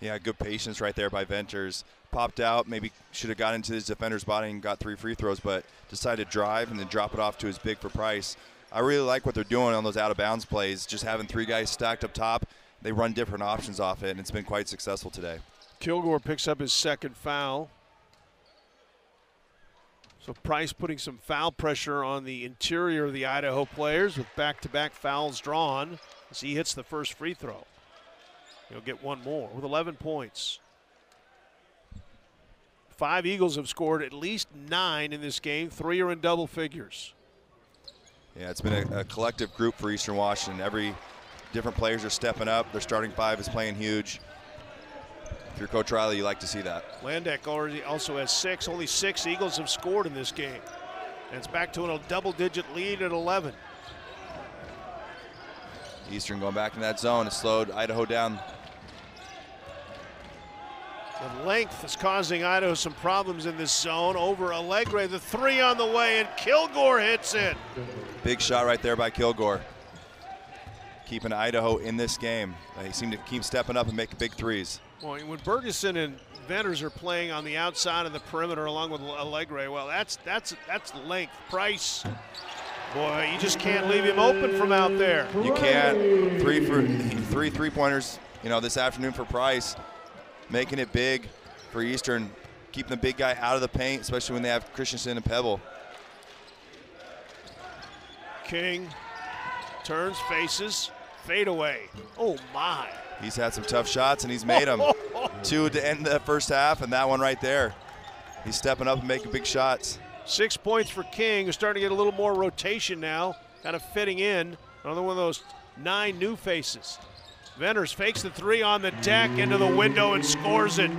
Yeah, good patience right there by Venters. Popped out, maybe should have got into his defender's body and got three free throws, but decided to drive and then drop it off to his big for Price. I really like what they're doing on those out of bounds plays, just having three guys stacked up top. They run different options off it, and it's been quite successful today. Kilgore picks up his second foul. So Price putting some foul pressure on the interior of the Idaho players with back-to-back fouls drawn as he hits the first free throw. He'll get one more with 11 points. Five Eagles have scored at least nine in this game. Three are in double figures. Yeah, it's been a, a collective group for Eastern Washington. Every different players are stepping up. Their starting five is playing huge. If you're Coach Riley, you like to see that. Landdeck already also has six. Only six Eagles have scored in this game. And it's back to a double-digit lead at 11. Eastern going back in that zone. It slowed Idaho down. The length is causing Idaho some problems in this zone. Over Allegri, the three on the way, and Kilgore hits it. Big shot right there by Kilgore. Keeping Idaho in this game. They seem to keep stepping up and making big threes. Well, when Bergersen and Venters are playing on the outside of the perimeter along with Allegri, well, that's that's that's length. Price, boy, you just can't leave him open from out there. You can't. Three for three three pointers. You know, this afternoon for Price, making it big for Eastern, keeping the big guy out of the paint, especially when they have Christensen and Pepple. King turns, faces, fade away. Oh my. He's had some tough shots and he's made them. [LAUGHS] Two to end the first half, and that one right there. He's stepping up and making big shots. Six points for King, who's starting to get a little more rotation now, kind of fitting in. Another one of those nine new faces. Venters fakes the three on the deck into the window and scores it.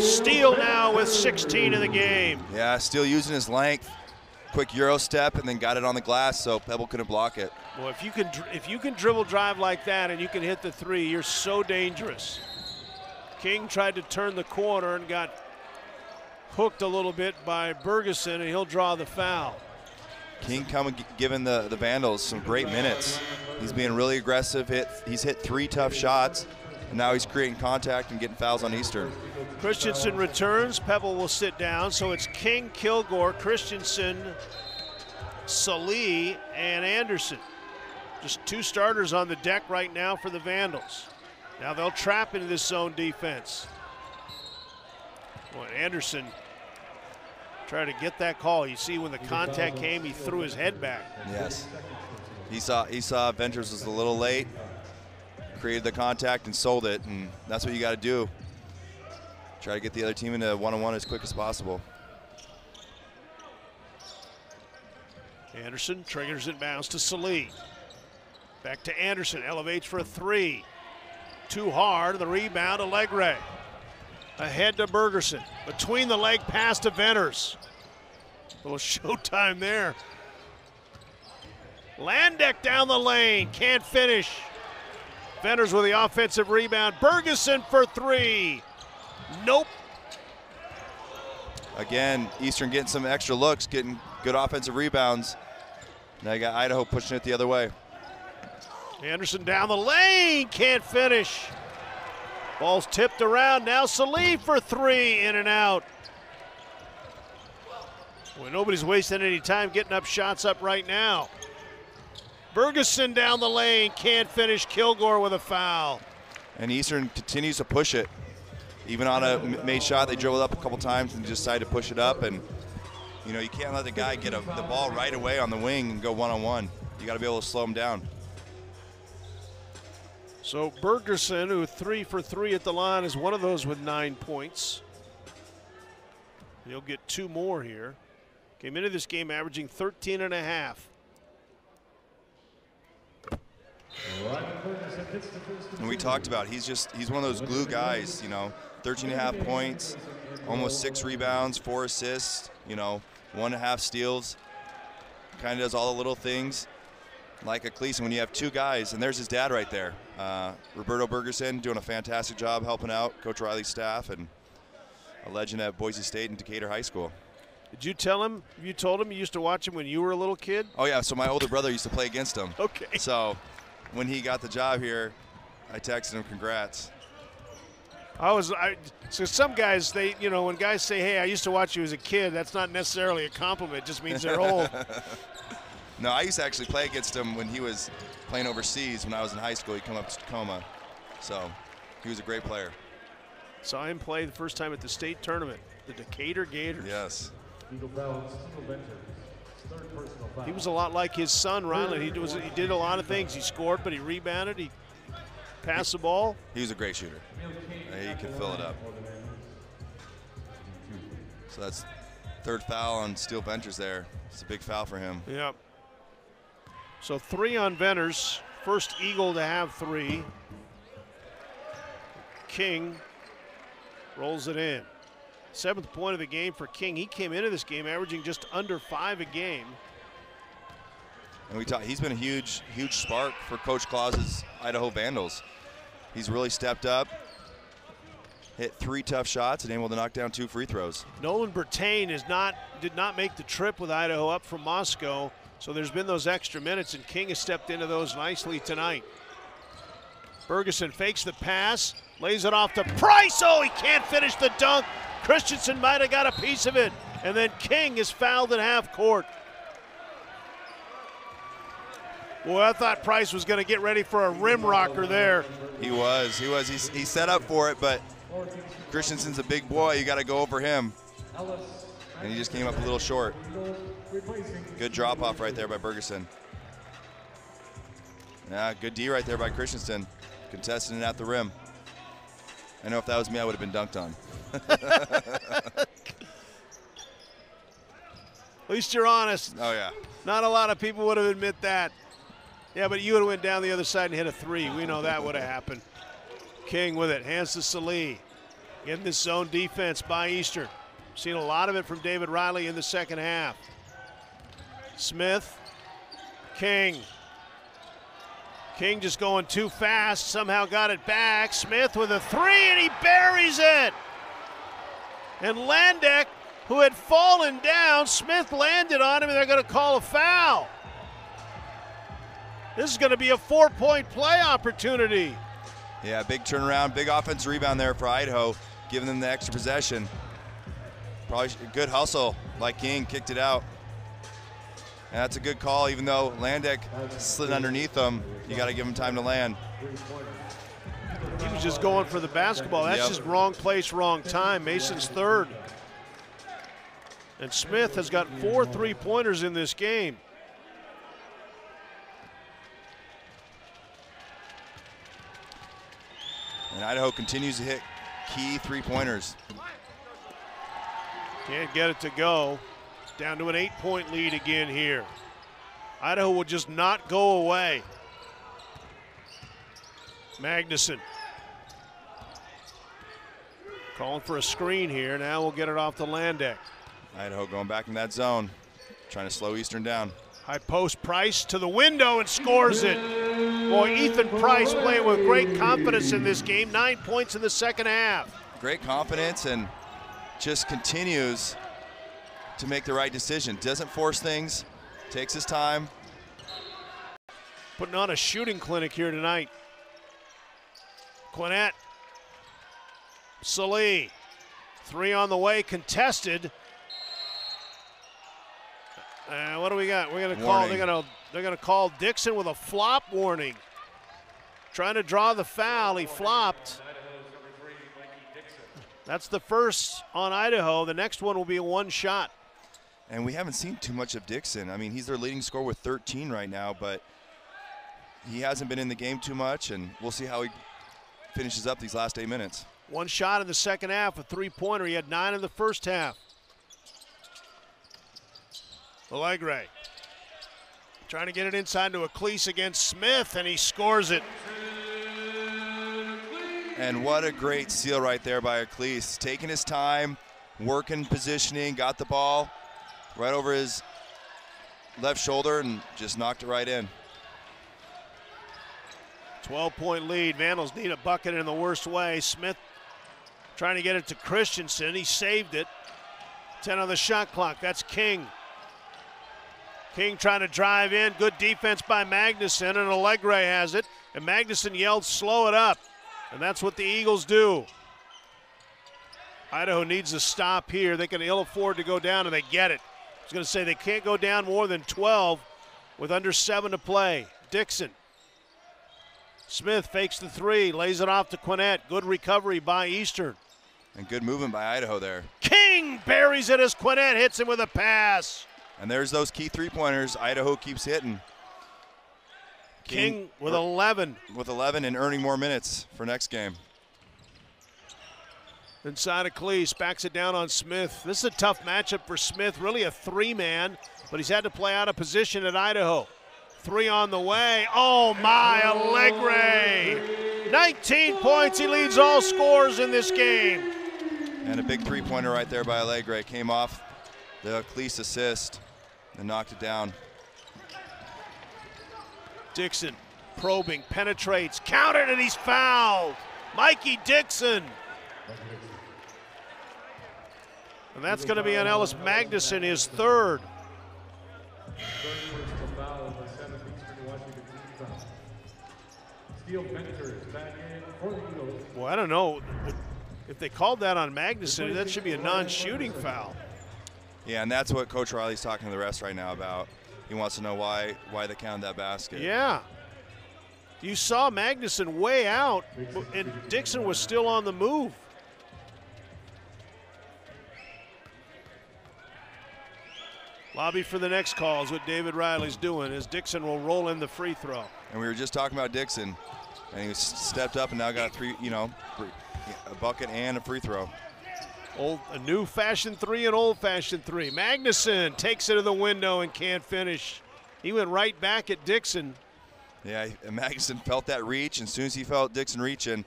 Steele now with 16 in the game. Yeah, Steele using his length. Quick Euro step and then got it on the glass so Pepple couldn't block it. Well, if you can if you can dribble drive like that and you can hit the three, you're so dangerous. King tried to turn the corner and got hooked a little bit by Bergersen, and he'll draw the foul. King coming giving the, the Vandals some great minutes. He's being really aggressive. Hit he's hit three tough shots, and now he's creating contact and getting fouls on Eastern. Christensen returns. Pepple will sit down. So it's King, Kilgore, Christensen, Salih, and Anderson. Just two starters on the deck right now for the Vandals. Now they'll trap into this zone defense. Boy, Anderson tried to get that call. You see when the contact came, he threw his head back. Yes. He saw he saw Venters was a little late, created the contact and sold it, and that's what you got to do. Try to get the other team into one-on-one as quick as possible. Anderson triggers it bounce to Salih. Back to Anderson, elevates for a three. Too hard, the rebound, Allegri. Ahead to Bergersen. Between the leg pass to Venters. A little [LAUGHS] showtime there. Landdeck down the lane, can't finish. Venters with the offensive rebound. Bergersen for three. Nope. Again, Eastern getting some extra looks, getting good offensive rebounds. Now you got Idaho pushing it the other way. Anderson down the lane, can't finish. Ball's tipped around. Now Salih for three, in and out. Boy, nobody's wasting any time getting up shots up right now. Bergersen down the lane, can't finish. Kilgore with a foul. And Eastern continues to push it. Even on a made shot, they dribbled up a couple times and decided to push it up. And you know, you can't let the guy get a, the ball right away on the wing and go one on one. You got to be able to slow him down. So Bergersen, who three for three at the line, is one of those with nine points. He'll get two more here. Came into this game averaging 13 and a half. And we talked about he's just he's one of those glue guys, you know, 13 and a half points, almost six rebounds, four assists, you know, one and a half steals. Kind of does all the little things like a Cleason when you have two guys, and there's his dad right there. Uh, Roberto Bergersen doing a fantastic job helping out Coach Riley's staff and a legend at Boise State and Decatur High School. Did you tell him? You told him you used to watch him when you were a little kid? Oh yeah, so my older brother used to play against him. [LAUGHS] Okay. So when he got the job here, I texted him congrats. I was I so some guys they you know when guys say hey I used to watch you as a kid that's not necessarily a compliment it just means they're old. [LAUGHS] no, I used to actually play against him when he was playing overseas when I was in high school. He'd come up to Tacoma, so he was a great player. Saw him play the first time at the state tournament, the Decatur Gators. Yes. He was a lot like his son Rylan. He was he did a lot of things. He scored, but he rebounded. He passed the ball. He was a great shooter. Uh, he could fill it up. So that's third foul on Steele Venters there. It's a big foul for him. Yep. So three on Venters. First Eagle to have three. King rolls it in. Seventh point of the game for King. He came into this game averaging just under five a game. And we talk, he's been a huge, huge spark for Coach Claus's Idaho Vandals. He's really stepped up, hit three tough shots, and able to knock down two free throws. Nolan Bertain is not did not make the trip with Idaho up from Moscow, so there's been those extra minutes, and King has stepped into those nicely tonight. Bergersen fakes the pass, lays it off to Price. Oh, he can't finish the dunk. Christensen might have got a piece of it. And then King is fouled at half court. Boy, I thought Price was going to get ready for a rim rocker there. He was. He was. He, he set up for it, but Christensen's a big boy. You got to go over him. And he just came up a little short. Good drop off right there by Bergersen. Yeah, good D right there by Christensen. Contesting it at the rim. I know if that was me, I would have been dunked on. [LAUGHS] At least you're honest. Oh, yeah. Not a lot of people would have admit that. Yeah, but you would have went down the other side and hit a three. We know that would have happened. King with it, hands to Salih. Getting this zone defense by Eastern. Seen a lot of it from David Riley in the second half. Smith, King. King just going too fast, somehow got it back. Smith with a three, and he buries it. And Landdeck, who had fallen down, Smith landed on him, and they're going to call a foul. This is going to be a four point play opportunity. Yeah, big turnaround, big offensive rebound there for Idaho, giving them the extra possession. Probably a good hustle by King, kicked it out. And that's a good call, even though Landdeck slid underneath him. You got to give him time to land. He was just going for the basketball. That's Yep. just wrong place, wrong time. Mason's third. And Smith has got four three pointers in this game. And Idaho continues to hit key three pointers. Can't get it to go. Down to an eight point lead again here. Idaho will just not go away. Magnuson. Calling for a screen here. Now we'll get it off the Landdeck. Idaho going back in that zone, trying to slow Eastern down. High post Price to the window and scores it. Boy, Ethan Price playing with great confidence in this game. Nine points in the second half. Great confidence and just continues to make the right decision. Doesn't force things, takes his time. Putting on a shooting clinic here tonight. Quinnett. Salih. Three on the way, contested. Uh, what do we got? We're gonna call. They're gonna. They're gonna call Dixon with a flop warning. Trying to draw the foul. He flopped. That's the first on Idaho. The next one will be a one shot. And we haven't seen too much of Dixon. I mean, he's their leading scorer with 13 right now, but he hasn't been in the game too much, and we'll see how he finishes up these last eight minutes. One shot in the second half, a three pointer. He had nine in the first half. Allegri trying to get it inside to Acliese against Smith, and he scores it. And what a great seal right there by Acliese. Taking his time, working positioning, got the ball right over his left shoulder and just knocked it right in. 12 point lead. Vandals need a bucket in the worst way. Smith trying to get it to Christensen. He saved it. 10 on the shot clock. That's King. King trying to drive in. Good defense by Magnuson, and Allegri has it. And Magnuson yelled, slow it up. And that's what the Eagles do. Idaho needs a stop here. They can ill afford to go down, and they get it. I was going to say they can't go down more than 12 with under seven to play. Dixon. Smith fakes the three, lays it off to Quinnett. Good recovery by Eastern. And good movement by Idaho there. King buries it as Quinnett hits him with a pass. And there's those key three pointers. Idaho keeps hitting. King, King with er, 11. With 11 and earning more minutes for next game. Inside of Cleese, backs it down on Smith. This is a tough matchup for Smith, really a three man, but he's had to play out of position at Idaho. Three on the way. Oh my, Allegri! 19 points. He leads all scores in this game. And a big three pointer right there by Allegri. Came off the Cleese assist and knocked it down. Dixon probing, penetrates, countered, and he's fouled. Mikey Dixon. And that's going to be on Ellis Magnuson, his third. Well, I don't know. If they called that on Magnuson, that should be a non-shooting foul. Yeah, and that's what Coach Riley's talking to the rest right now about. He wants to know why why they counted that basket. Yeah. You saw Magnuson way out, and Dixon was still on the move. Lobby for the next call is what David Riley's doing as Dixon will roll in the free throw. And we were just talking about Dixon, and he stepped up and now got three, you know, a bucket and a free throw. Old, a new fashioned three and old fashioned three. Magnuson takes it to the window and can't finish. He went right back at Dixon. Yeah, Magnuson felt that reach, and as soon as he felt Dixon reaching,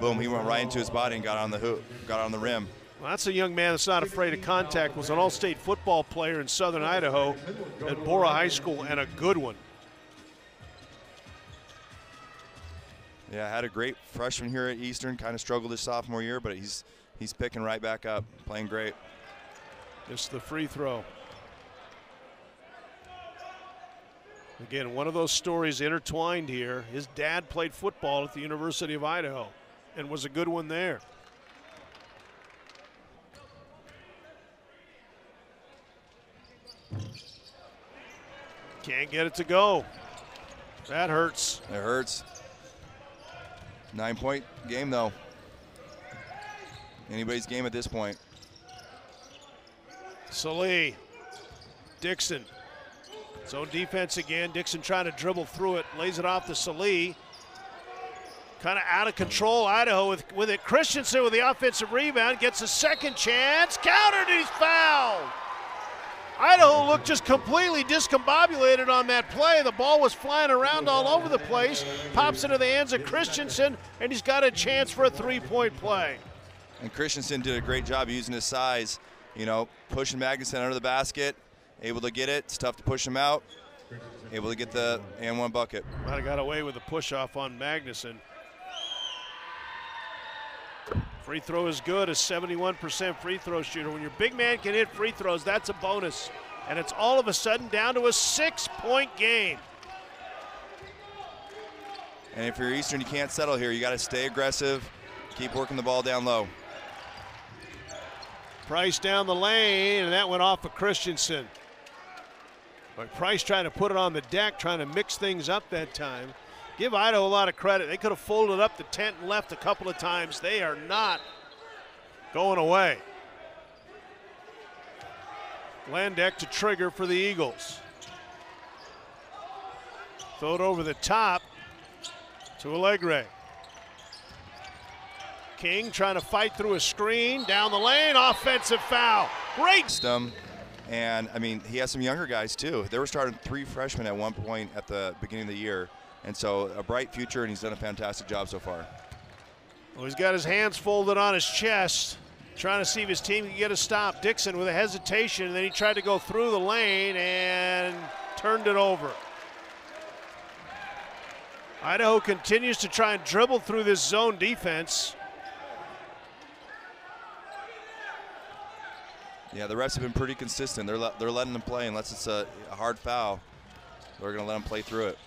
boom, he went right into his body and got on the hoop, got on the rim. Well, that's a young man that's not afraid of contact. Was an all-state football player in Southern Idaho at Borah High School, and a good one. Yeah, had a great freshman here at Eastern. Kind of struggled his sophomore year, but he's he's picking right back up, playing great. Just the free throw. Again, one of those stories intertwined here. His dad played football at the University of Idaho and was a good one there. Can't get it to go. That hurts. It hurts. Nine point game, though. Anybody's game at this point. Salih. Dixon. Zone defense again. Dixon trying to dribble through it. Lays it off to Salih. Kind of out of control, Idaho with, with it. Christensen with the offensive rebound. Gets a second chance. Countered he's fouled. Idaho looked just completely discombobulated on that play. The ball was flying around all over the place. Pops into the hands of Christensen, and he's got a chance for a three point play. And Christensen did a great job using his size, you know, pushing Magnuson under the basket, able to get it. It's tough to push him out, able to get the and one bucket. Might have got away with a push off on Magnuson. Free throw is good, a 71% free throw shooter. When your big man can hit free throws, that's a bonus. And it's all of a sudden down to a six point game. And if you're Eastern, you can't settle here. You got to stay aggressive, keep working the ball down low. Price down the lane, and that went off of Christensen. But Price trying to put it on the deck, trying to mix things up that time give Idaho a lot of credit. They could have folded up the tent and left a couple of times. They are not going away. Landdeck to trigger for the Eagles. Throw it over the top to Allegri. King trying to fight through a screen down the lane. Offensive foul. Great. Stum. And I mean, he has some younger guys too. They were starting three freshmen at one point at the beginning of the year. And so a bright future, and he's done a fantastic job so far. Well, he's got his hands folded on his chest, trying to see if his team can get a stop. Dixon with a hesitation, and then he tried to go through the lane and turned it over. Idaho continues to try and dribble through this zone defense. Yeah, the refs have been pretty consistent. They're, le- they're letting them play unless it's a, a hard foul. They're going to let them play through it.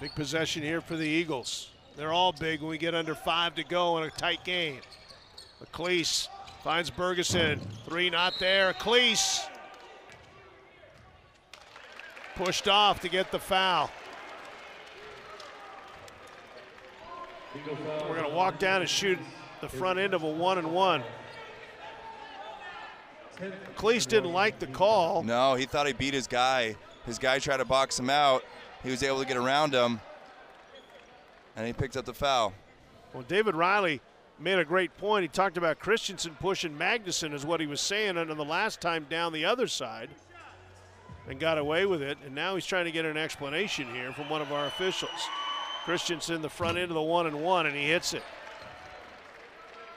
Big possession here for the Eagles. They're all big when we get under five to go in a tight game. Acliese finds Bergersen. Three not there. Cleese pushed off to get the foul. We're going to walk down and shoot the front end of a one and one. Cleese didn't like the call. No, he thought he beat his guy. His guy tried to box him out. He was able to get around him, and he picked up the foul. Well, David Riley made a great point. He talked about Christensen pushing Magnuson, is what he was saying, and the last time down the other side and got away with it. And now he's trying to get an explanation here from one of our officials. Christensen, the front end of the one and one, and he hits it.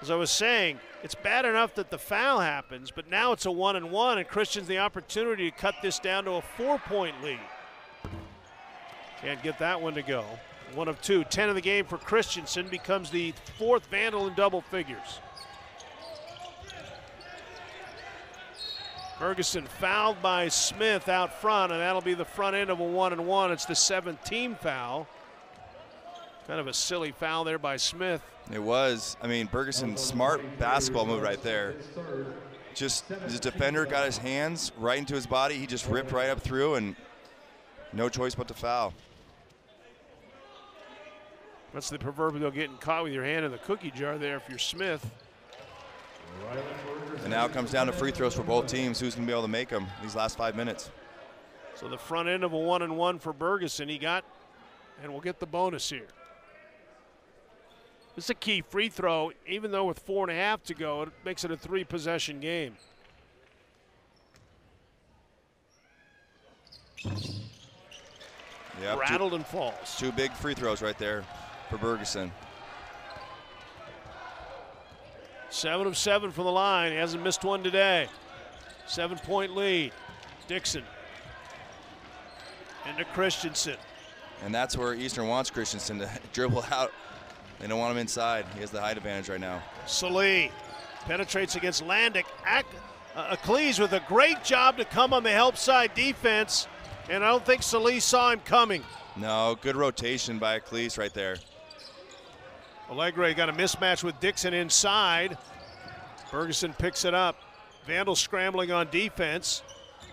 As I was saying, it's bad enough that the foul happens, but now it's a one and one, and Christian's the opportunity to cut this down to a four point lead. Can't get that one to go. One of two. Ten in the game for Christensen becomes the fourth Vandal in double figures. Bergersen fouled by Smith out front, and that'll be the front end of a one and one. It's the seventh team foul. Kind of a silly foul there by Smith. It was. I mean, Bergersen, smart basketball move right there. Just the defender got his hands right into his body. He just ripped right up through, and no choice but to foul. That's the proverbial getting caught with your hand in the cookie jar there if you're Smith. And now it comes down to free throws for both teams. Who's going to be able to make them these last five minutes? So the front end of a one and one for Bergersen. He got, and we'll get the bonus here. This is a key free throw, even though with four and a half to go, it makes it a three possession game. Yeah, Rattled two, and falls. Two big free throws right there for Bergersen. Seven of seven from the line. He hasn't missed one today. Seven point lead. Dixon. Into Christensen. And that's where Eastern wants Christensen to [LAUGHS] dribble out. They don't want him inside. He has the height advantage right now. Salih penetrates against Landdeck. uh, with a great job to come on the help side defense, and I don't think Salih saw him coming. No, good rotation by Acliese right there. Allegri got a mismatch with Dixon inside. Bergersen picks it up. Vandal scrambling on defense.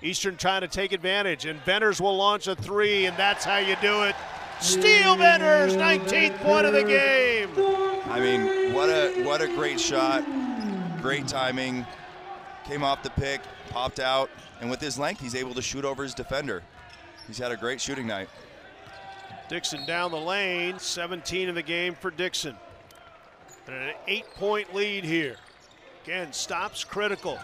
Eastern trying to take advantage, and Venters will launch a three, and that's how you do it. Venters, 19th point of the game. I mean, what a what a great shot, great timing. Came off the pick, popped out, and with his length, he's able to shoot over his defender. He's had a great shooting night. Dixon down the lane, 17 in the game for Dixon. And an eight-point lead here. Again, stops critical.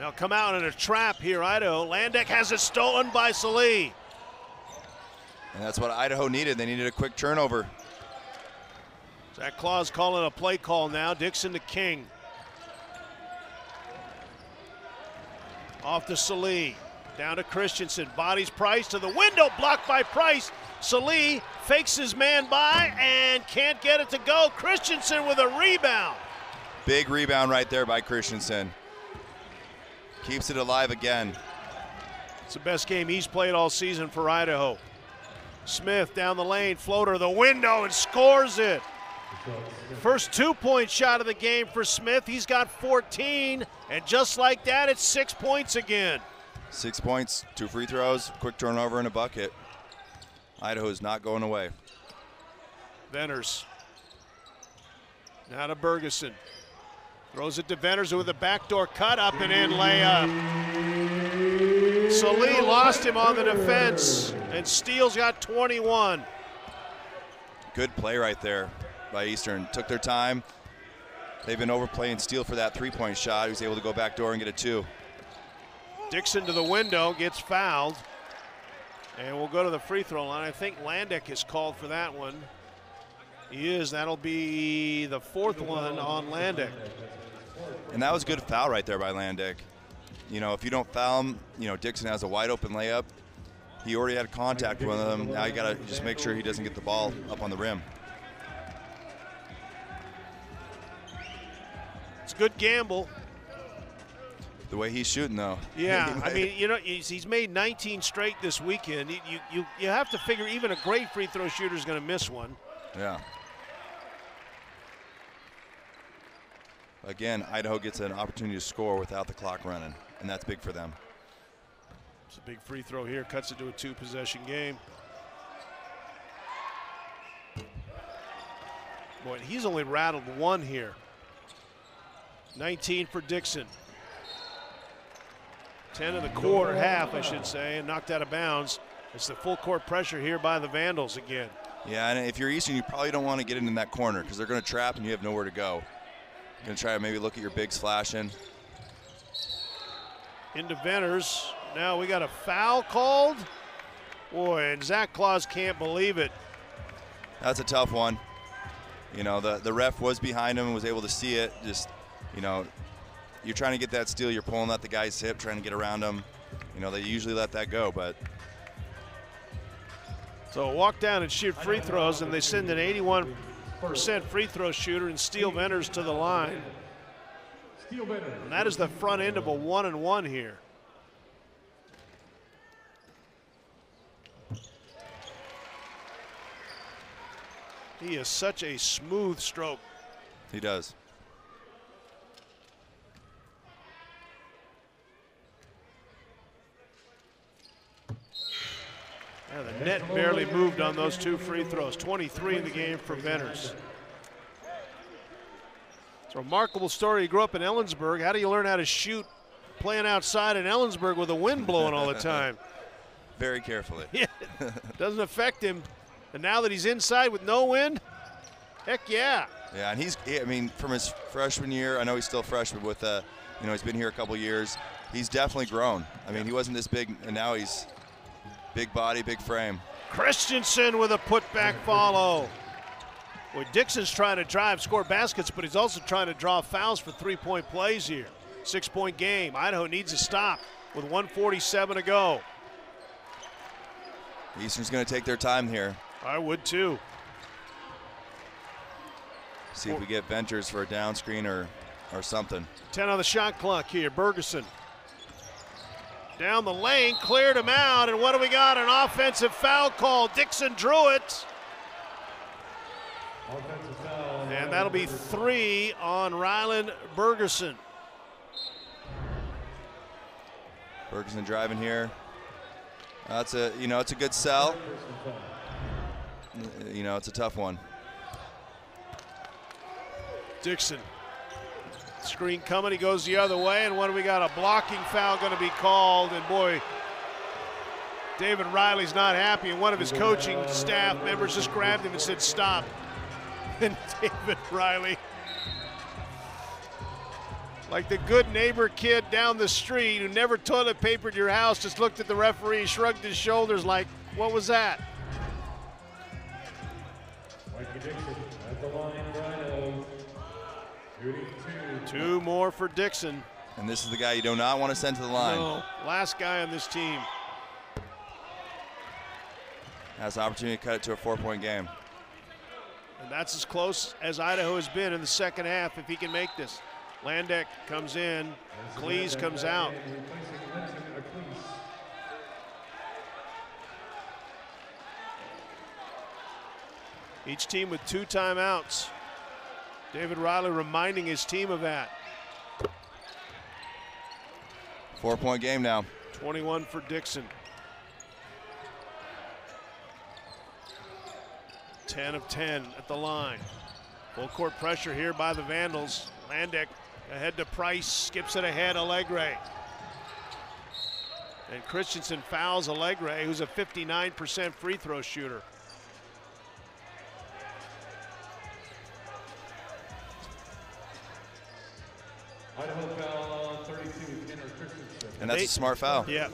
Now come out in a trap here, Idaho. Landdeck has it stolen by Salih. And that's what Idaho needed. They needed a quick turnover. Zac Claus calling a play call now. Dixon to King. Off to Salih. Down to Christensen. Bodies Price to the window. Blocked by Price. Salih fakes his man by and can't get it to go. Christensen with a rebound. Big rebound right there by Christensen. Keeps it alive again. It's the best game he's played all season for Idaho. Smith down the lane, floater the window and scores it. First two point shot of the game for Smith. He's got 14, and just like that, it's six points again. Six points, two free throws, quick turnover, and a bucket. Idaho is not going away. Venters. Now to Bergersen. Throws it to Venters with a backdoor cut up and in layup. Salih lost him on the defense, and Steele's got 21. Good play right there by Eastern. Took their time. They've been overplaying Steele for that three-point shot. He was able to go back door and get a two. Dixon to the window, gets fouled. And we'll go to the free throw line. I think Landdeck is called for that one. He is. That'll be the fourth one on Landdeck. And that was a good foul right there by Landdeck. You know, if you don't foul him, you know, Dixon has a wide open layup. He already had contact with him. Now you got to just make sure he doesn't get the ball up on the rim. It's a good gamble. The way he's shooting, though. [LAUGHS] Yeah, I mean, you know, he's, he's made 19 straight this weekend. You, you, you have to figure even a great free throw shooter is going to miss one. Yeah. Again, Idaho gets an opportunity to score without the clock running, and that's big for them. It's a big free throw here, cuts it to a two possession game. Boy, he's only rattled one here. 19 for Dixon. 10 in the quarter, half, I should say, and knocked out of bounds. It's the full court pressure here by the Vandals again. Yeah, and if you're Eastern, you probably don't want to get in that corner because they're going to trap and you have nowhere to go. You're going to try to maybe look at your bigs flashing. Into Venters. Now we got a foul called. Boy, and Zac Claus can't believe it. That's a tough one. You know, the, the ref was behind him and was able to see it. Just, you know, you're trying to get that steal, you're pulling at the guy's hip, trying to get around him. You know, they usually let that go, but. So walk down and shoot free throws, and they send an 81% free throw shooter and Steele Venters to the line. And that is the front end of a one and one here. He is such a smooth stroke. He does. Yeah, the net barely moved on those two free throws. 23 in the game for Venters. It's a remarkable story. He grew up in Ellensburg. How do you learn how to shoot playing outside in Ellensburg with the wind blowing all the time? [LAUGHS] Very carefully. [LAUGHS] Yeah, doesn't affect him. And now that he's inside with no wind, heck yeah. Yeah, and he's, I mean, from his freshman year, I know he's still freshman with, uh, you know, he's been here a couple years. He's definitely grown. I mean, he wasn't this big, and now he's big body, big frame. Christensen with a putback follow. Boy, Dixon's trying to drive, score baskets, but he's also trying to draw fouls for three-point plays here. Six-point game. Idaho needs a stop with 147 to go. Eastern's going to take their time here. I would too. See if we get Venters for a down screen or, or something. 10 on the shot clock here. Bergersen down the lane, cleared him out, and what do we got? An offensive foul call. Dixon drew it. And that'll be three on Rylan Bergersen. Bergersen driving here. That's a you know it's a good sell. You know it's a tough one. Dixon. Screen coming, he goes the other way, and what do we got? A blocking foul going to be called, and boy, David Riley's not happy, and one of his coaching staff members just grabbed him and said, "Stop." And [LAUGHS] David Riley, like the good neighbor kid down the street who never toilet papered your house, just looked at the referee, shrugged his shoulders, like, "What was that?" Mikey Dixon at the line, Rhino. Shooting two. Two more for Dixon. And this is the guy you do not want to send to the line. No, last guy on this team. Has the opportunity to cut it to a four-point game. And that's as close as Idaho has been in the second half if he can make this. Landdeck comes in, Cleese comes out. Replacing Linton Acliese. Each team with two timeouts. David Riley reminding his team of that. Four-point game now. 21 for Dixon. 10 of 10 at the line. Full court pressure here by the Vandals. Landdeck Ahead to Price, skips it ahead, Allegri. And Christensen fouls Allegri, who's a 59% free throw shooter. Idaho foul And that's They- a smart foul. Yeah,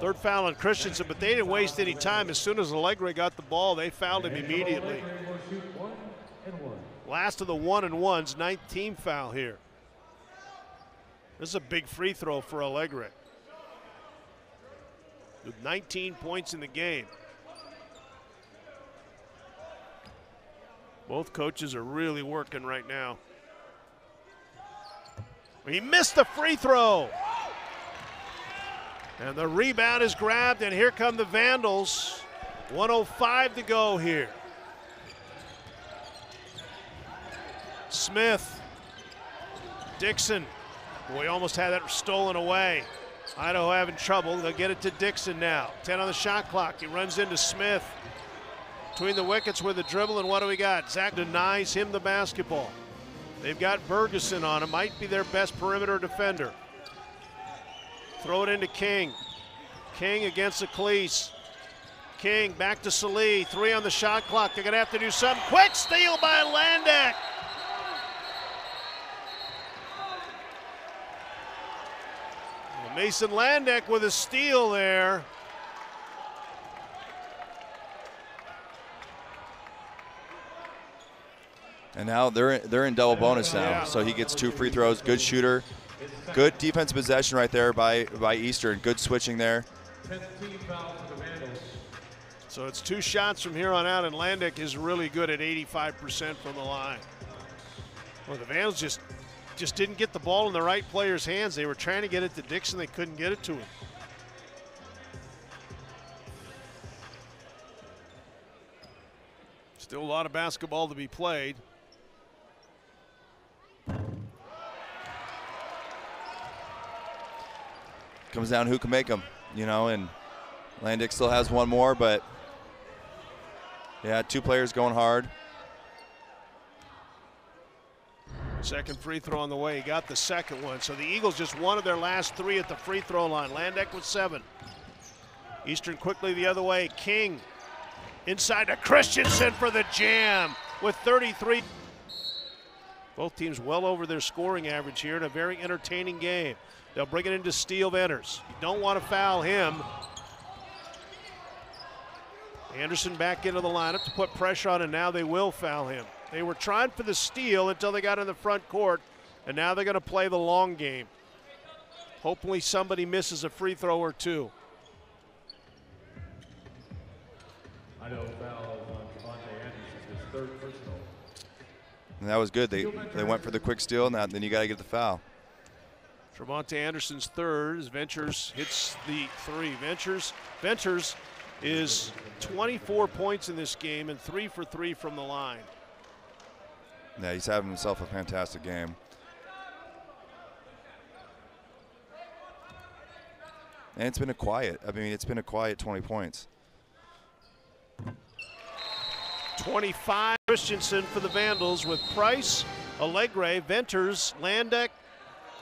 third foul on Christensen, but they didn't waste any time. As soon as Allegri got the ball, they fouled him immediately. Allegri will shoot one and one. Last of the one and ones, ninth team foul here. This is a big free throw for Allegri. With 19 points in the game. Both coaches are really working right now. He missed the free throw. And the rebound is grabbed, and here come the Vandals. 105 to go here. Smith. Dixon. Boy, almost had that stolen away. Idaho having trouble. They'll get it to Dixon now. 10 on the shot clock. He runs into Smith. Between the wickets with a dribble, and what do we got? Zach denies him the basketball. They've got Bergersen on him. Might be their best perimeter defender. Throw it into King. King against the Cleese. King back to Salih. Three on the shot clock. They're going to have to do something quick. Steal by Landdeck. Well, Mason Landdeck with a steal there. And now they're they're in double bonus now. Yeah. So he gets two free throws. Good shooter. Good defensive possession right there by by Eastern. Good switching there. 10th team foul for the Vandals. So it's two shots from here on out, and Landdeck is really good at 85% from the line. Well, the Vandals just just didn't get the ball in the right player's hands. They were trying to get it to Dixon, they couldn't get it to him. Still a lot of basketball to be played. Comes down who can make them, you know. And Landdeck still has one more, but yeah, two players going hard. Second free throw on the way. He got the second one. So the Eagles just one of their last three at the free throw line. Landdeck with seven. Eastern quickly the other way. King inside to Christensen for the jam with 33. Both teams well over their scoring average here in a very entertaining game. They'll bring it into Steele Venters. You don't want to foul him. Anderson back into the lineup to put pressure on, and now they will foul him. They were trying for the steal until they got in the front court, and now they're going to play the long game. Hopefully, somebody misses a free throw or two. Idaho foul on Trevante Anderson, his third personal. And that was good. They they went for the quick steal. and then you got to get the foul. Trevante Anderson's third as Venters hits the three. Venters Venters is 24 points in this game and three for three from the line. Yeah, he's having himself a fantastic game. And it's been a quiet. I mean, it's been a quiet 20 points. 25 Christensen for the Vandals with Price, Allegri, Venters, Landdeck,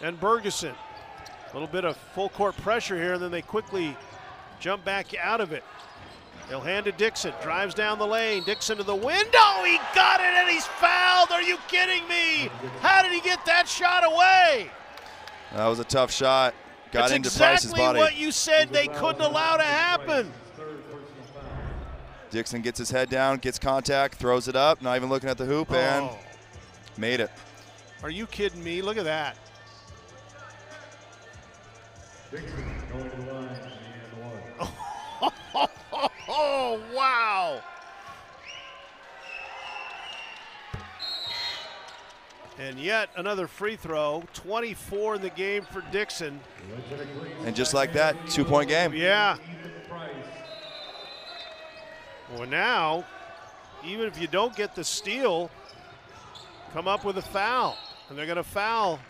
and Bergersen. A little bit of full court pressure here, and then they quickly jump back out of it. They'll hand to Dixon, drives down the lane. Dixon to the window. He got it, and he's fouled. Are you kidding me? How did he get that shot away? That was a tough shot. Got That's into exactly Price's body. what you said they couldn't allow to happen. His third personal foul. Dixon gets his head down, gets contact, throws it up, not even looking at the hoop, and Oh, made it. are you kidding me? Look at that. Dixon going to the line and one. Oh, wow. And yet another free throw. 24 in the game for Dixon. And just like that, two-point game. Yeah. Well, now, even if you don't get the steal, come up with a foul. And they're going to foul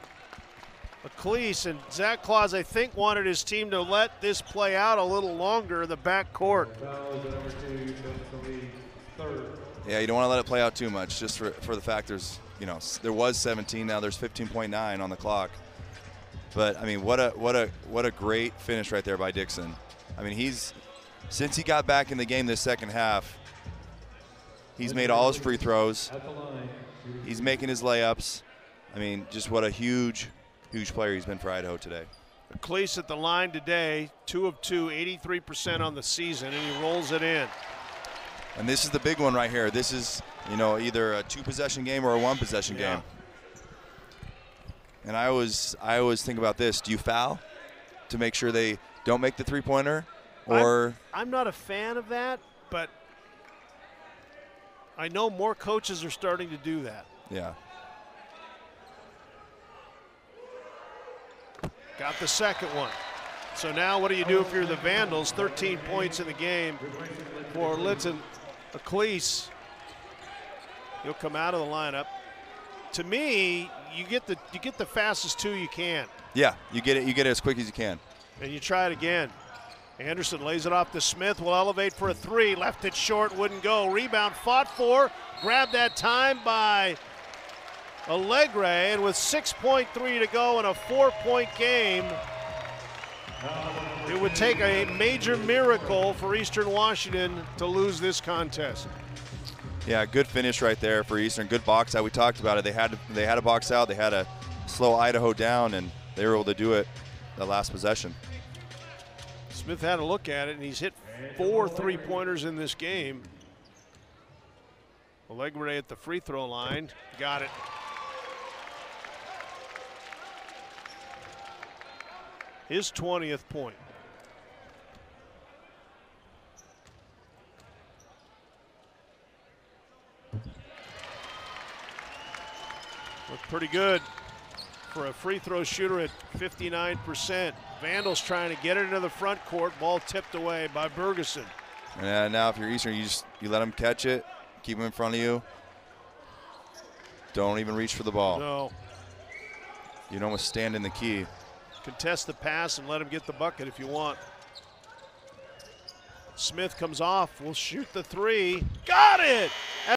Acliese. And Zac Claus, I think, wanted his team to let this play out a little longer in the back court. Yeah, you don't want to let it play out too much, just for, for the fact there's, you know, there was 17, now there's 15.9 on the clock. But I mean, what a what a what a great finish right there by Dixon. I mean, he's since he got back in the game this second half, he's made all his free throws. He's making his layups. I mean, just what a huge, huge player he's been for Idaho today. Cleese at the line today, two of two, 83% on the season, and he rolls it in. And this is the big one right here. This is, you know, either a two possession game or a one possession Yeah. game. And I always I always think about this. Do you foul to make sure they don't make the three pointer? Or I'm not a fan of that, but I know more coaches are starting to do that. yeah. Got the second one. So now what do you do if you're the Vandals? 13 points in the game for Linton Acliese. He'll come out of the lineup. To me, you get the you get the fastest two you can, Yeah, you get it you get it as quick as you can. and you try it again. Anderson lays it off to Smith. Will elevate for a three. Left it short, wouldn't go. Rebound fought for. Grabbed that time by Allegri, and with 6.3 to go in a four-point game, it would take a major miracle for Eastern Washington to lose this contest. Yeah, good finish right there for Eastern. Good box out. We talked about it. They had to, they had a box out. They had to slow Idaho down, and they were able to do it the last possession. Smith had a look at it, and he's hit four three-pointers in this game. Allegri at the free throw line, got it. His 20th point. Looked pretty good for a free throw shooter at 59%. Vandals trying to get it into the front court. Ball tipped away by Bergersen. And now, if you're Eastern, you just you let them catch it, keep them in front of you. Don't even reach for the ball. No, You can almost stand in the key. Contest the pass and let him get the bucket if you want. Smith comes off, will shoot the three. Got it!